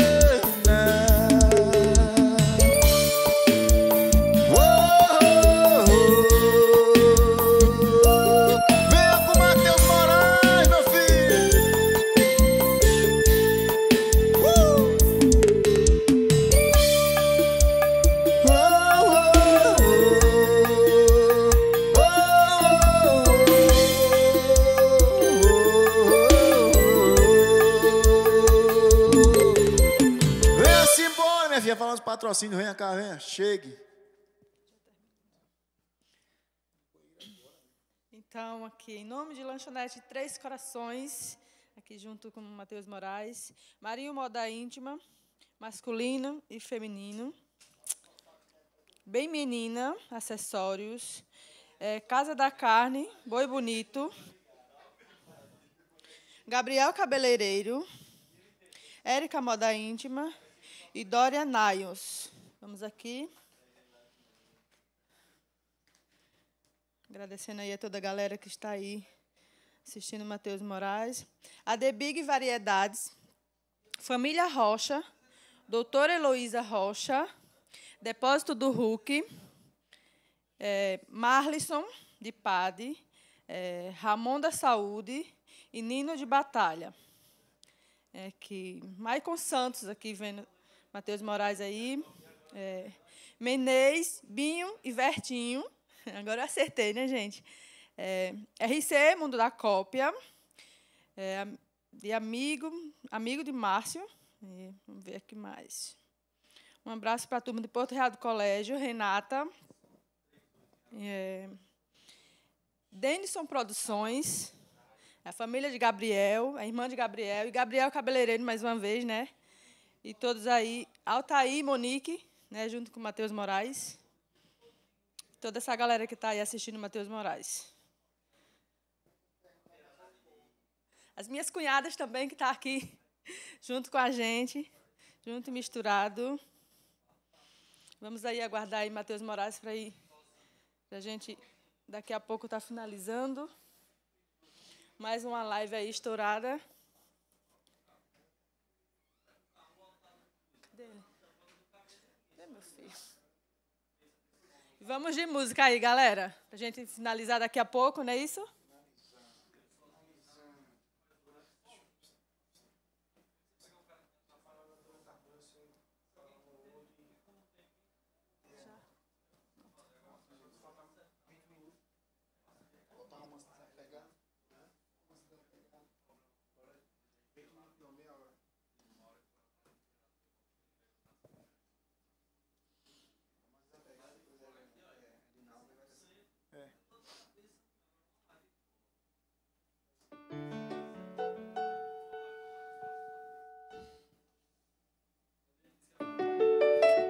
Patrocínios. Venha cá, venha, chegue.
Então, aqui, em nome de Lanchonete Três Corações, aqui junto com Matheus Moraes, Marinho Moda Íntima, masculino e feminino. Bem Menina, acessórios. eh, Casa da Carne, Boi Bonito. Gabriel Cabeleireiro. Érica Moda Íntima e Dória Naios. Vamos aqui. Agradecendo aí a toda a galera que está aí assistindo Matheus Moraes. A The Big Variedades. Família Rocha. Doutora Heloísa Rocha. Depósito do Hulk. É, Marlisson, de Pade. É, Ramon da Saúde. E Nino de Batalha. É que Maicon Santos aqui vendo Matheus Moraes aí. É, Binho e Vertinho. Agora eu acertei, né, gente? É, RC, Mundo da Cópia. É, de amigo, amigo de Márcio. E vamos ver aqui mais. Um abraço para a turma de Porto Real do Colégio, Renata. É, Denison Produções. A família de Gabriel, a irmã de Gabriel, e Gabriel Cabeleireiro, mais uma vez, né? E todos aí, Altair Monique, né, junto com o Matheus Moraes. Toda essa galera que está aí assistindo o Matheus Moraes. As minhas cunhadas também, que estão aqui junto com a gente, junto e misturado. Vamos aí aguardar aí Matheus Moraes para ir, a gente daqui a pouco estar finalizando. Mais uma live aí estourada. Vamos de música aí, galera. Pra gente finalizar daqui a pouco, não é isso?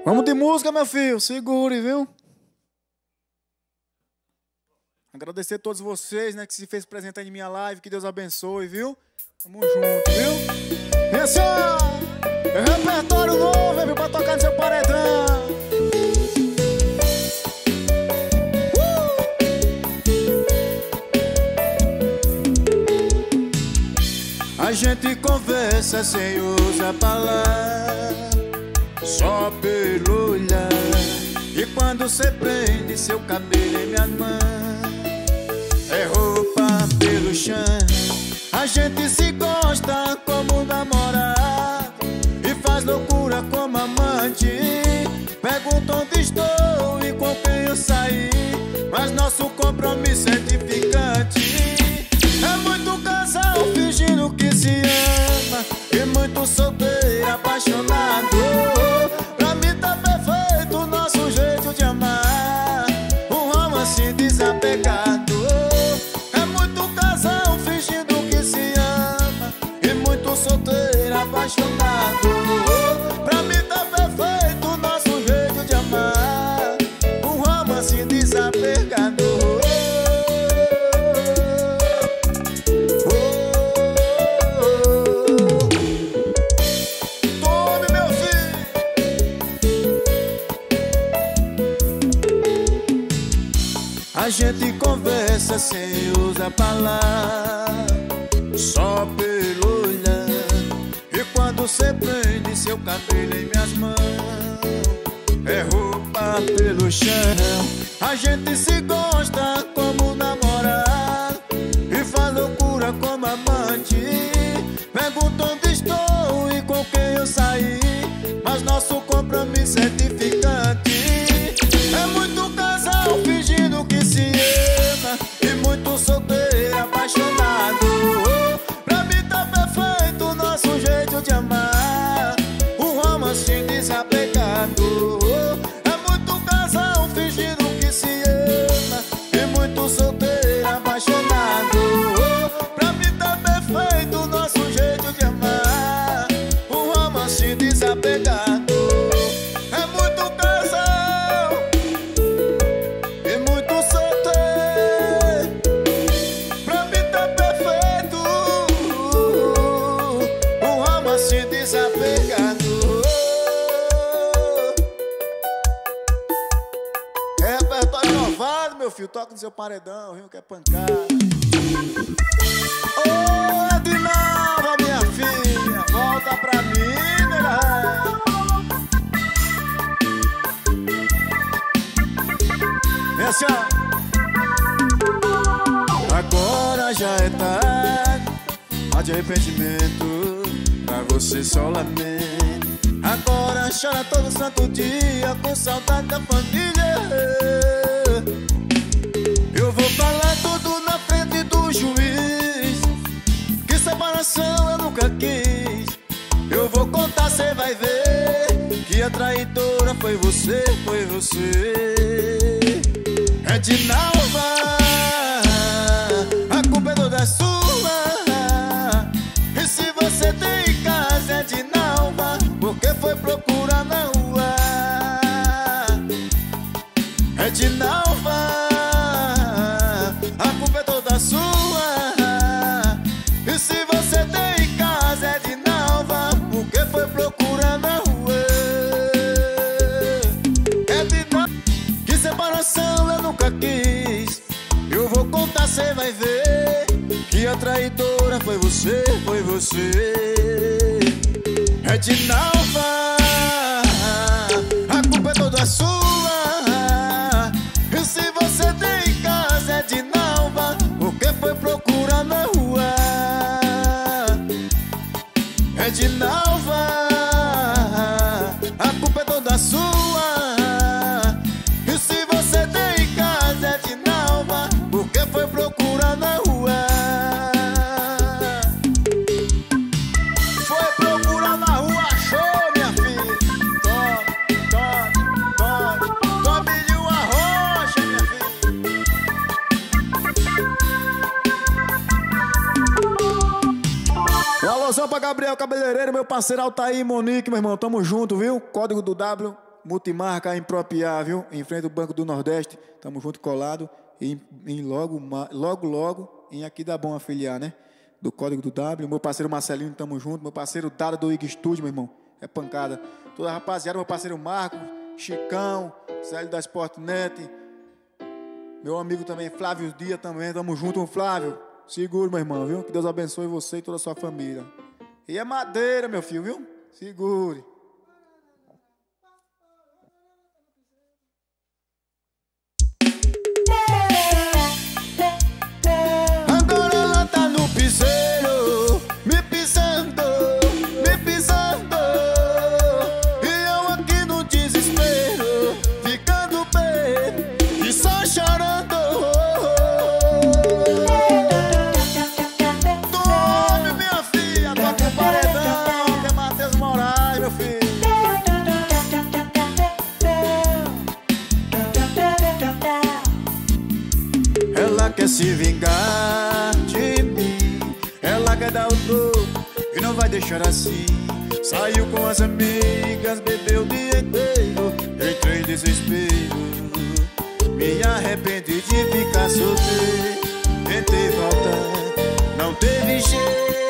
Vamos de música, meu filho. Segure, viu? Agradecer a todos vocês, né, que se fez presente aí em minha live. Que Deus abençoe, viu? Tamo junto, viu? Esse é repertório novo, viu, pra tocar no seu paredão. A gente conversa sem usar palavras só pelo olhar. E quando cê prende seu cabelo em minhas mãos, é roupa pelo chão. A gente se gosta como namorado e faz loucura como amante. Pergunta onde estou e com quem eu saí, mas nosso compromisso é edificante. É muito casal fingindo que se ama E muito solteiro apaixonado. Pra mim tá perfeito o nosso jeito de amar. Um romance desapegado conversa sem usar palavras, só pelo olhar. E quando cê prende seu cabelo em minhas mãos, é roupa pelo chão. A gente se gosta como namorado e faz loucura como amante. Pergunta onde estou e com quem eu saí, mas nosso compromisso é edificante. Foi imaginar Gabriel Cabeleireiro, meu parceiro Altair Monique, meu irmão. Tamo junto, viu? Código do W, multimarca impropriar, viu? Em frente ao Banco do Nordeste. Tamo junto colado. E logo, logo, logo, em aqui dá bom afiliar, né? Do Código do W. Meu parceiro Marcelinho, tamo junto. Meu parceiro Dado do IG Studio, meu irmão. É pancada. Toda a rapaziada, meu parceiro Marco, Chicão, Célio da Sportnet. Meu amigo também, Flávio Dia também, tamo junto, Flávio. Seguro, meu irmão, viu? Que Deus abençoe você e toda a sua família. E é madeira, meu filho, viu? Segure. Deixar assim. Saiu com as amigas, bebeu o dia inteiro. Entrei em desespero. Me arrependi de ficar solteiro. Tentei voltar, não teve jeito.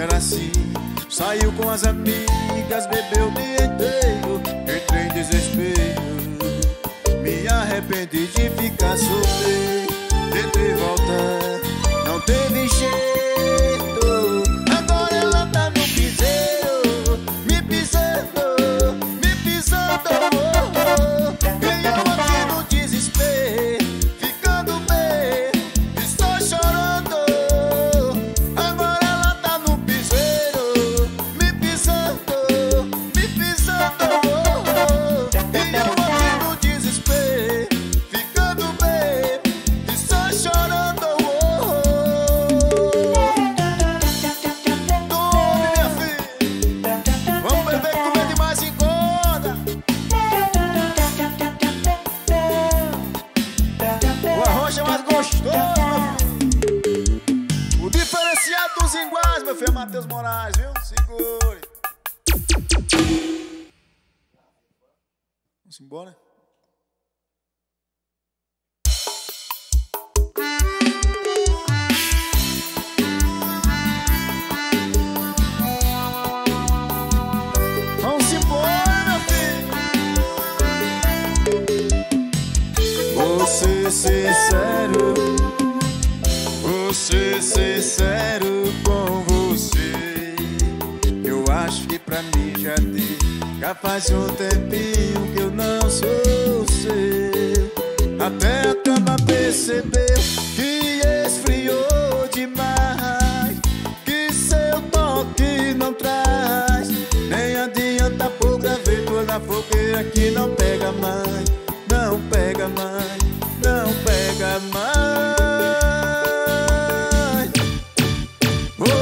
Deixar assim. Saiu com as amigas, bebeu o dia inteiro. Entrei em desespero. Me arrependi de ficar solteiro. Tentei voltar, não teve jeito.
O diferenciado dos iguais, meu filho, é Matheus Moraes, viu? Segure.
Vamos embora? Ser sincero, ser sincero com você. Eu acho que pra mim já deu, já faz um tempinho que eu não sou seu. Até a cama percebeu que esfriou demais, que seu toque não traz. Nem adianta pôr graveto na fogueira que não pega mais, não pega mais, não pega mais.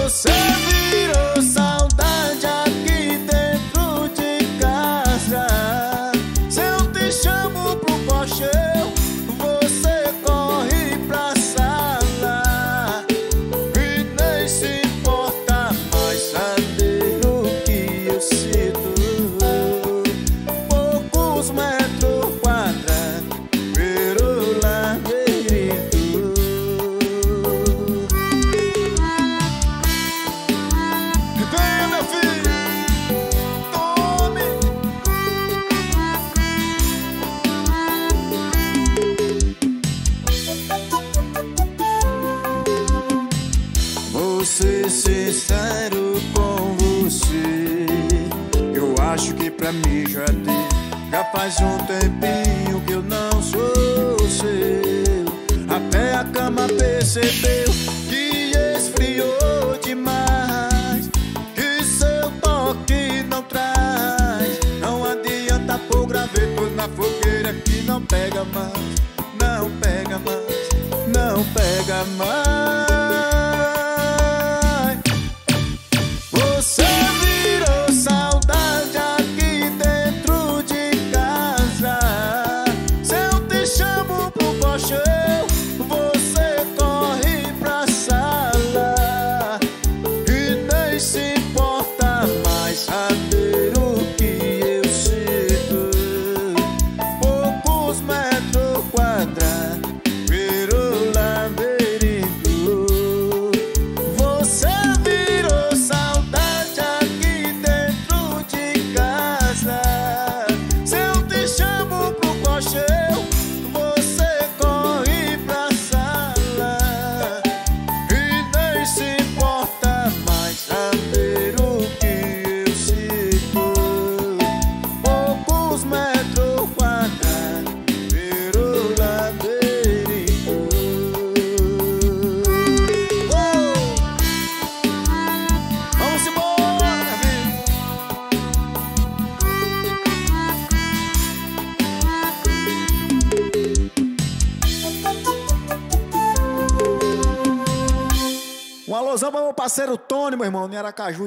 Você virou Faz um tempinho que eu não sou seu. Até a cama percebeu que esfriou demais. Que seu toque não traz. Não adianta pôr graveto na fogueira que não pega mais. Não pega mais. Não pega mais.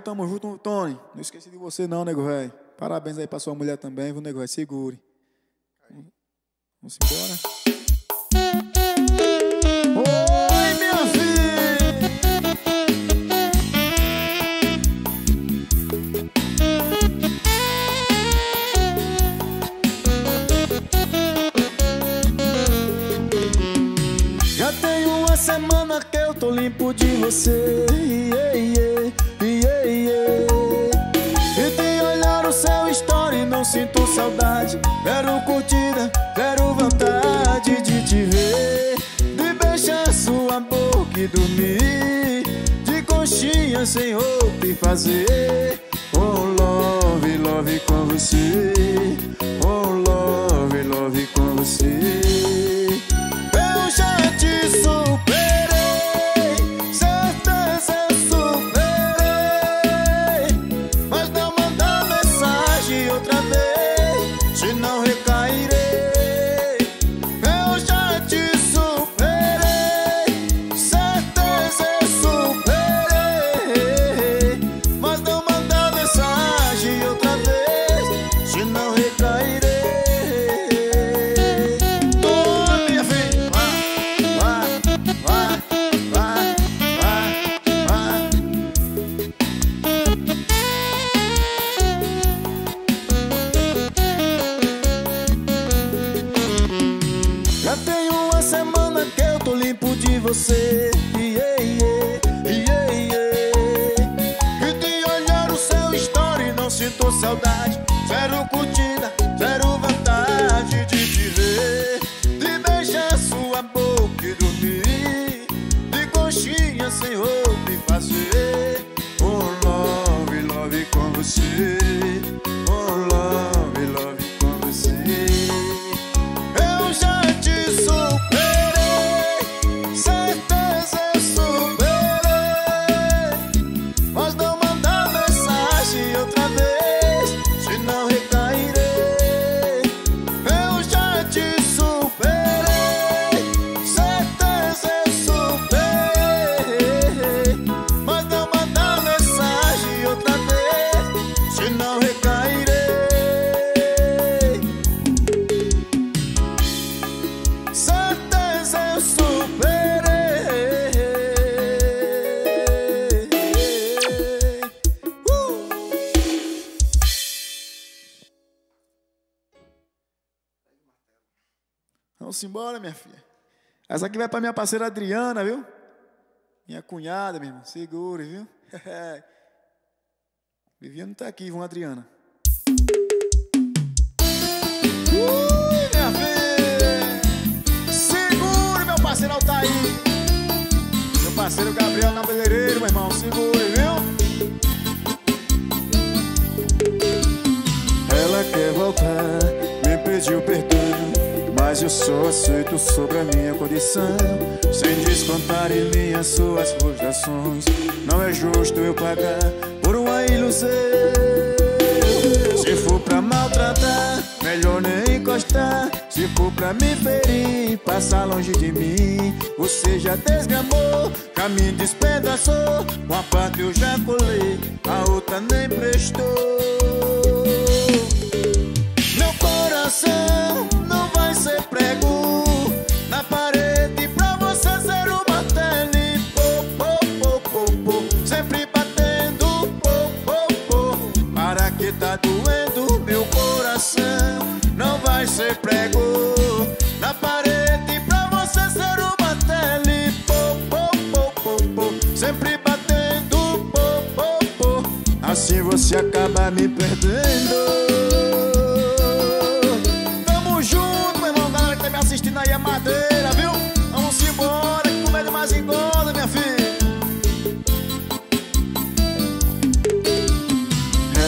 Tamo junto, Tony. Não esqueci de você, não, nego velho. Parabéns aí pra sua mulher também, viu, nego velho? Segure. Vamos embora.
fazer para minha
parceira Adriana, viu? Minha cunhada, meu irmão. Segure, viu? Viviane tá aqui, vão Adriana.
Ui, minha filha! Segure, meu parceiro Altair! Meu parceiro Gabriel Cabeleireiro, meu irmão. Segure, viu? Ela quer voltar, me pediu perdão mas eu só aceito sobre a minha condição. Sem descontar em mim as suas frustrações. Não é justo eu pagar por uma ilusão. Se for pra maltratar, melhor nem encostar. Se for pra me ferir, passar longe de mim. Você já desgramou, já me despedaçou. Uma parte eu já colei, a outra nem prestou. Meu coração ser prego na parede pra você ser o martelo e pô, pô, pô, pô, sempre batendo pô, pô, pô. Para que tá doendo meu coração não vai ser prego na parede pra você ser o martelo e pô, pô, pô, pô, sempre batendo pô, pô, pô. Assim você acaba me perdendo. Viu? Vamos embora, que comédia mais engorda, minha filha.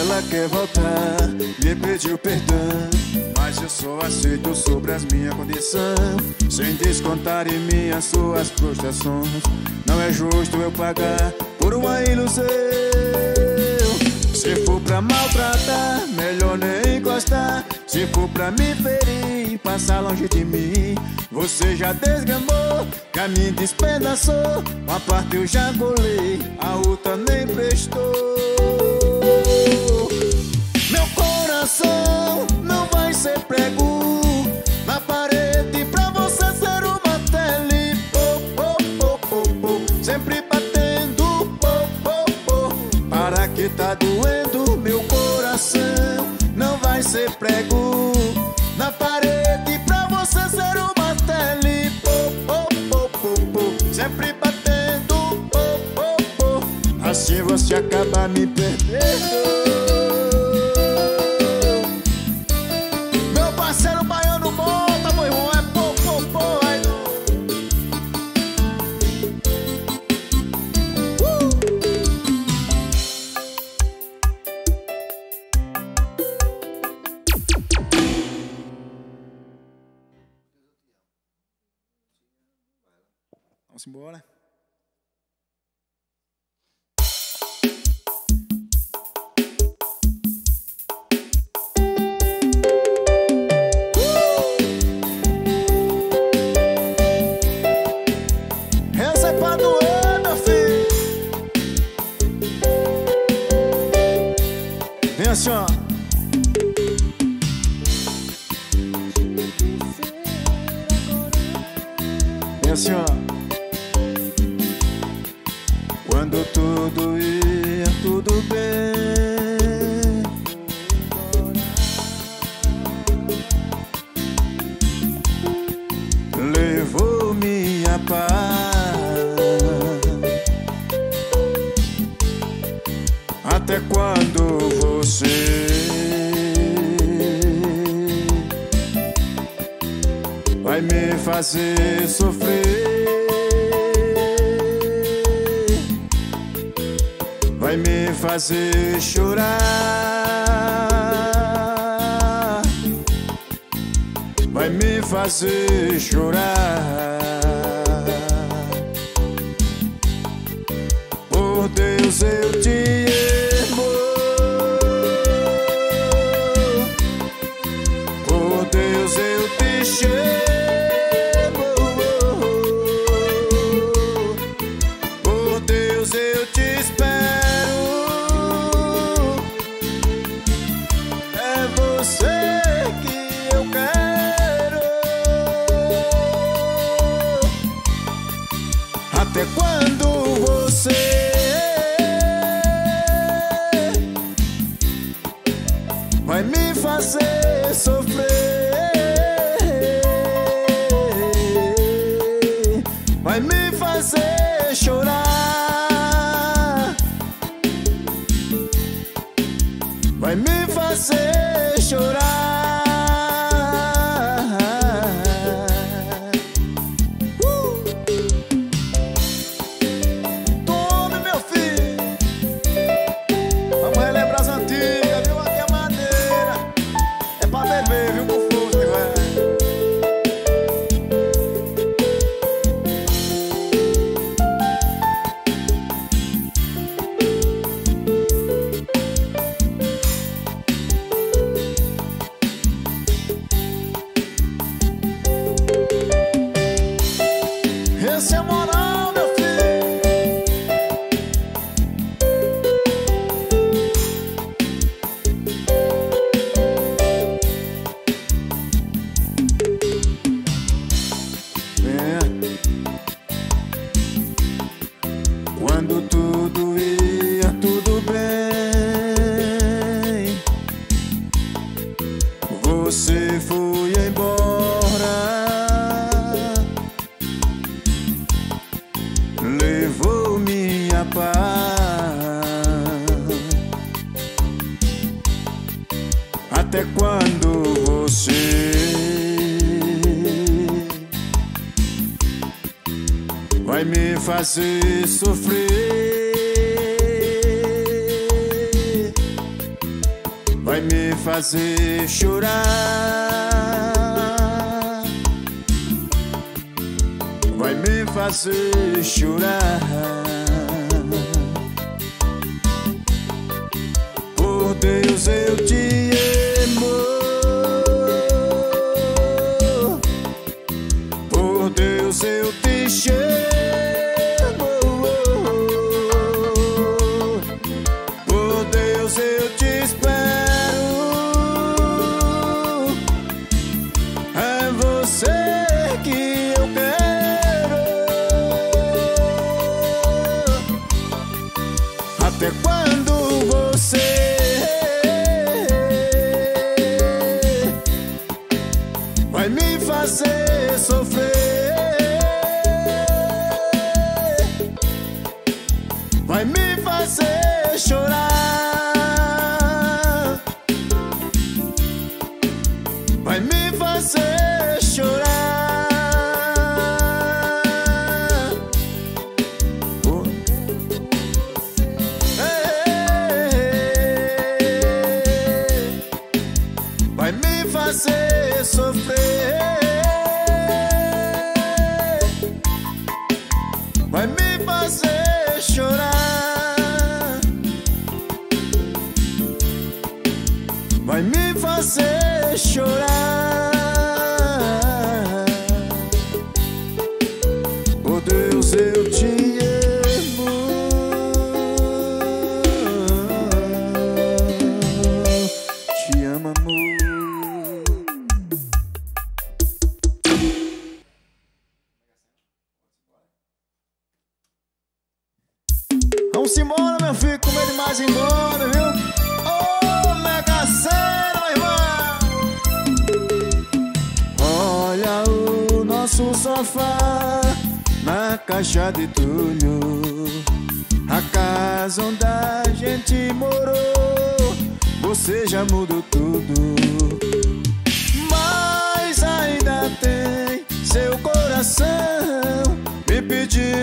Ela quer voltar, me pediu perdão Mas eu só aceito sobre as minhas condições Sem descontar em mim as suas frustrações Não é justo eu pagar por uma ilusão Se for pra maltratar, melhor nem encostar. Se for pra me ferir, passar longe de mim. Você já desgamou, já me despedaçou. Uma parte eu já golei, a outra nem prestou. Meu coração não vai ser prego. Na parede prego na parede pra você ser o martelo e pô, pô, pô, pô, pô, sempre batendo. Assim você acaba me perdendo. Me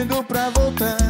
pedindo pra voltar.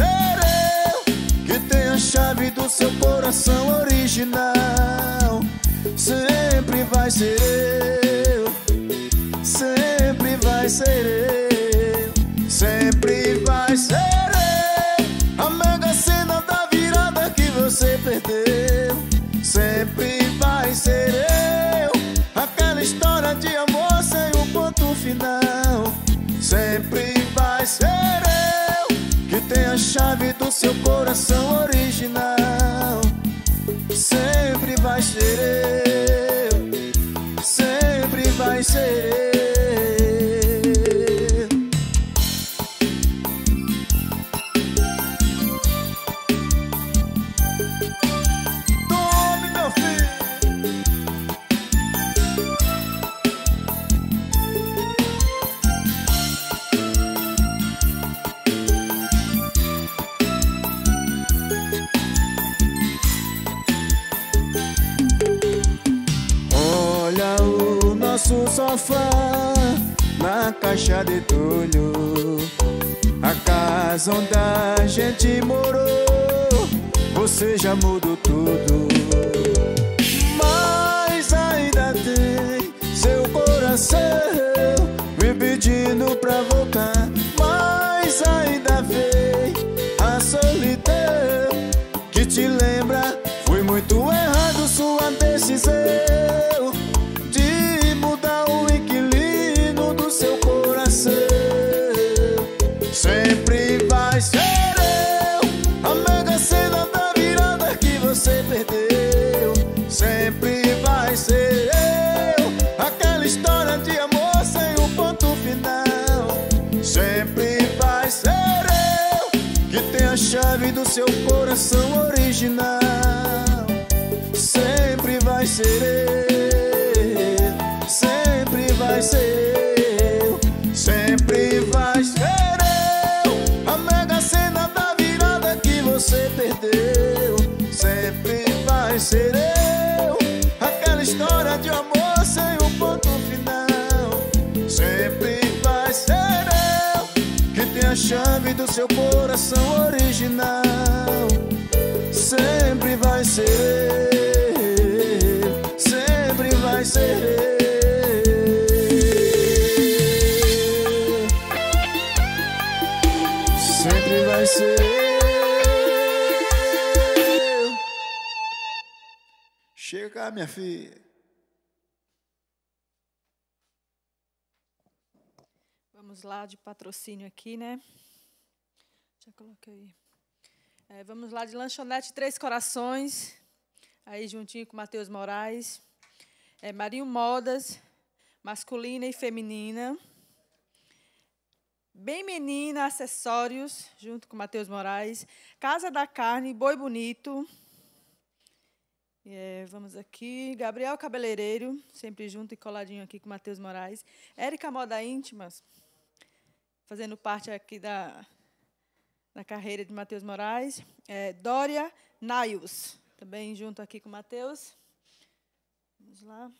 ser eu que tenho a chave do seu coração original. Sempre vai ser eu, sempre vai ser eu, sempre vai ser. chave do seu coração original. Sempre vai ser eu, sempre vai ser eu. sofá na caixa de entulho A casa onde a gente morou Você já mudou tudo. Mas ainda tem seu coração Me pedindo pra voltar. Mas ainda vem a solidão Que te lembra Foi muito errado sua decisão. Perdeu. Sempre vai ser eu. Aquela história de amor sem um ponto final. Sempre vai ser eu. Que tem a chave do seu coração original. Sempre vai ser eu. Sempre vai ser eu. Sempre vai ser eu. A mega cena da virada que você perdeu. Ser eu. Aquela história de amor sem um ponto final. Sempre vai ser eu. Que tem a chave do seu coração original. Sempre vai ser eu. Sempre vai ser eu. Sempre vai ser eu.
Chega cá, minha filha.
Vamos lá de patrocínio aqui, né? Já coloquei. É, vamos lá de lanchonete Três Corações, aí juntinho com Matheus Moraes. É, Marinho Modas, masculina e feminina. Bem Menina Acessórios, junto com Matheus Moraes. Casa da Carne, Boi Bonito. É, vamos aqui. Gabriel Cabeleireiro, sempre junto e coladinho aqui com Matheus Moraes. Érica Moda Íntimas, fazendo parte aqui da, da carreira de Matheus Moraes. É, Dória Naios, também junto aqui com Matheus. Vamos lá.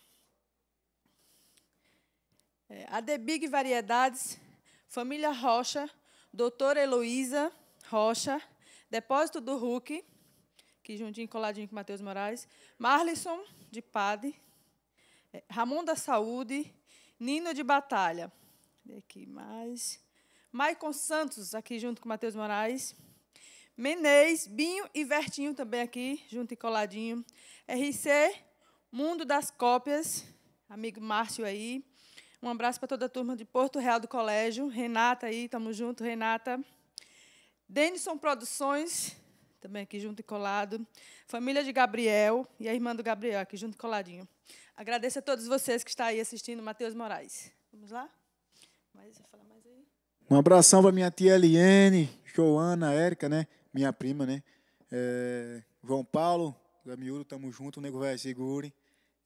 É, Variedades, Família Rocha, Doutora Heloísa Rocha, Depósito do Hulk, aqui juntinho, coladinho com Matheus Moraes, Marlisson, de Pade, é, Ramon da Saúde, Nino de Batalha. Aqui mais? Maicon Santos, aqui junto com Matheus Moraes. Menez, Binho e Vertinho também aqui, junto e coladinho. RC, Mundo das Cópias, amigo Márcio aí. Um abraço para toda a turma de Porto Real do Colégio. Renata aí, estamos juntos, Renata. Denison Produções, também aqui junto e colado. Família de Gabriel e a irmã do Gabriel, aqui junto e coladinho. Agradeço a todos vocês que estão aí assistindo, Matheus Moraes. Vamos lá? Mais, fala mais aí.
Um abração pra minha tia Eliene, Joana, Érica, né? Minha prima, né? É, João Paulo, Zé Miúdo, tamo junto, o nego vai segure.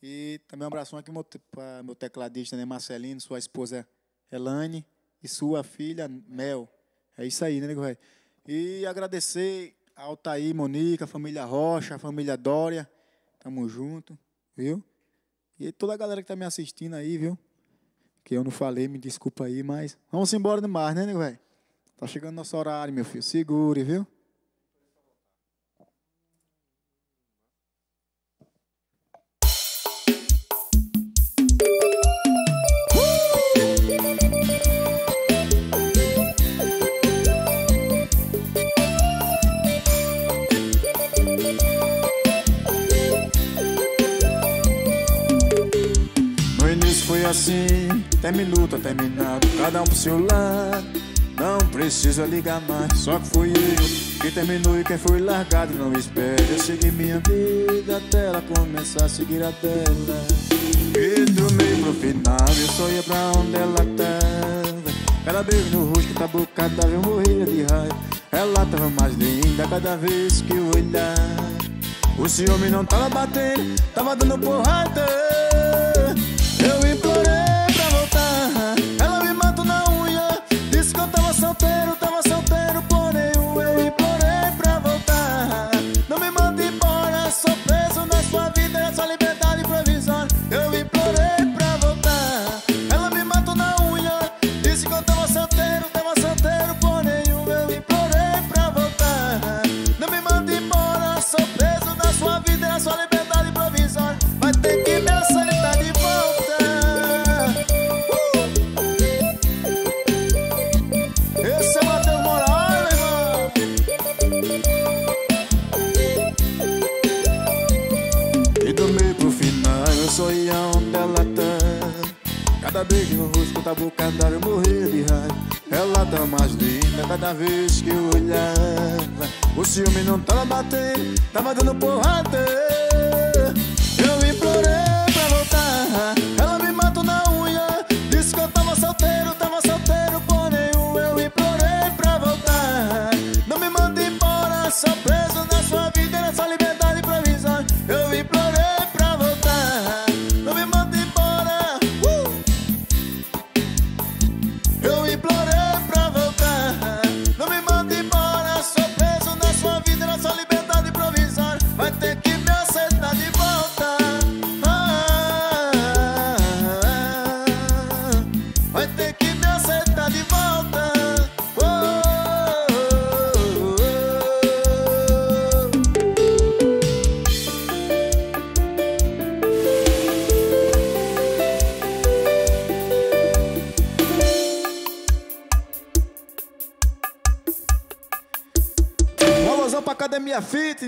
E também um abração aqui para meu tecladista, né? Marcelino, sua esposa Elane e sua filha Mel. É isso aí, né, nego velho? E agradecer ao Taí, Monica, família Rocha, família Dória. Tamo junto, viu? E toda a galera que tá me assistindo aí, viu? Que eu não falei, me desculpa aí, mas vamos embora demais, né, nego velho? Tá chegando nosso horário, meu filho. Segure, viu?
Assim, terminou, tá terminado, cada um pro seu lado. Não precisa ligar mais, só que fui eu que terminou e quem foi largado não espera. Eu segui minha vida até ela começar a seguir a dela. E do meio pro final eu só ia pra onde ela tava. Cada beijo no rosto, cada boca, cada vez eu morria de raiva. Ela tava mais linda cada vez que eu olhava. O ciúme não tava batendo, tava dando porrada. Boca morria de raiva Ela tá mais linda cada vez que eu olhava O ciúme não tava batendo, tava dando porrada. Eu implorei pra voltar. Ela me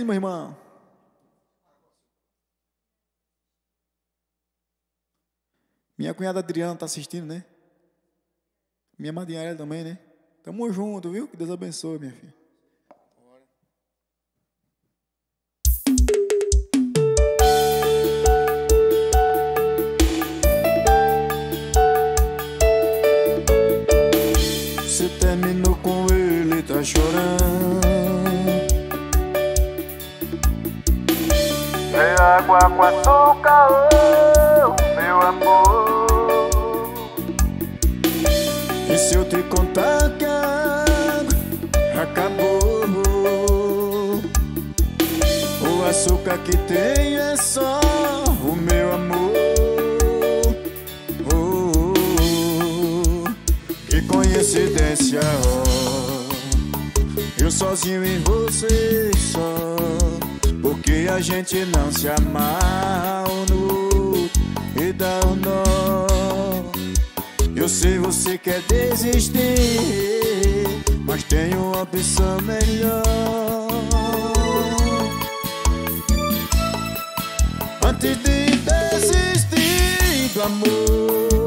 meu irmão. Minha cunhada Adriana tá assistindo, né? Minha madrinha também, né? Tamo junto, viu? Que Deus abençoe, minha filha. Você terminou com ele, tá chorando.
Água com açúcar, oh, meu amor.
E se eu te contar que a água acabou O açúcar que tem é só o meu amor oh, oh, oh. Que coincidência oh. Eu sozinho e você só Porque a gente não se um no e dá um nó eu sei você quer desistir, mas tem uma opção melhor. Antes de desistir do amor,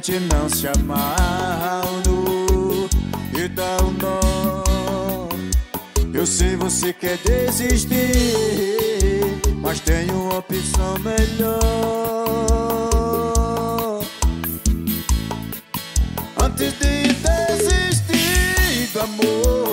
gente não se amarra no e dá um nó. Eu sei você quer desistir, mas tem uma opção melhor. Antes de desistir do amor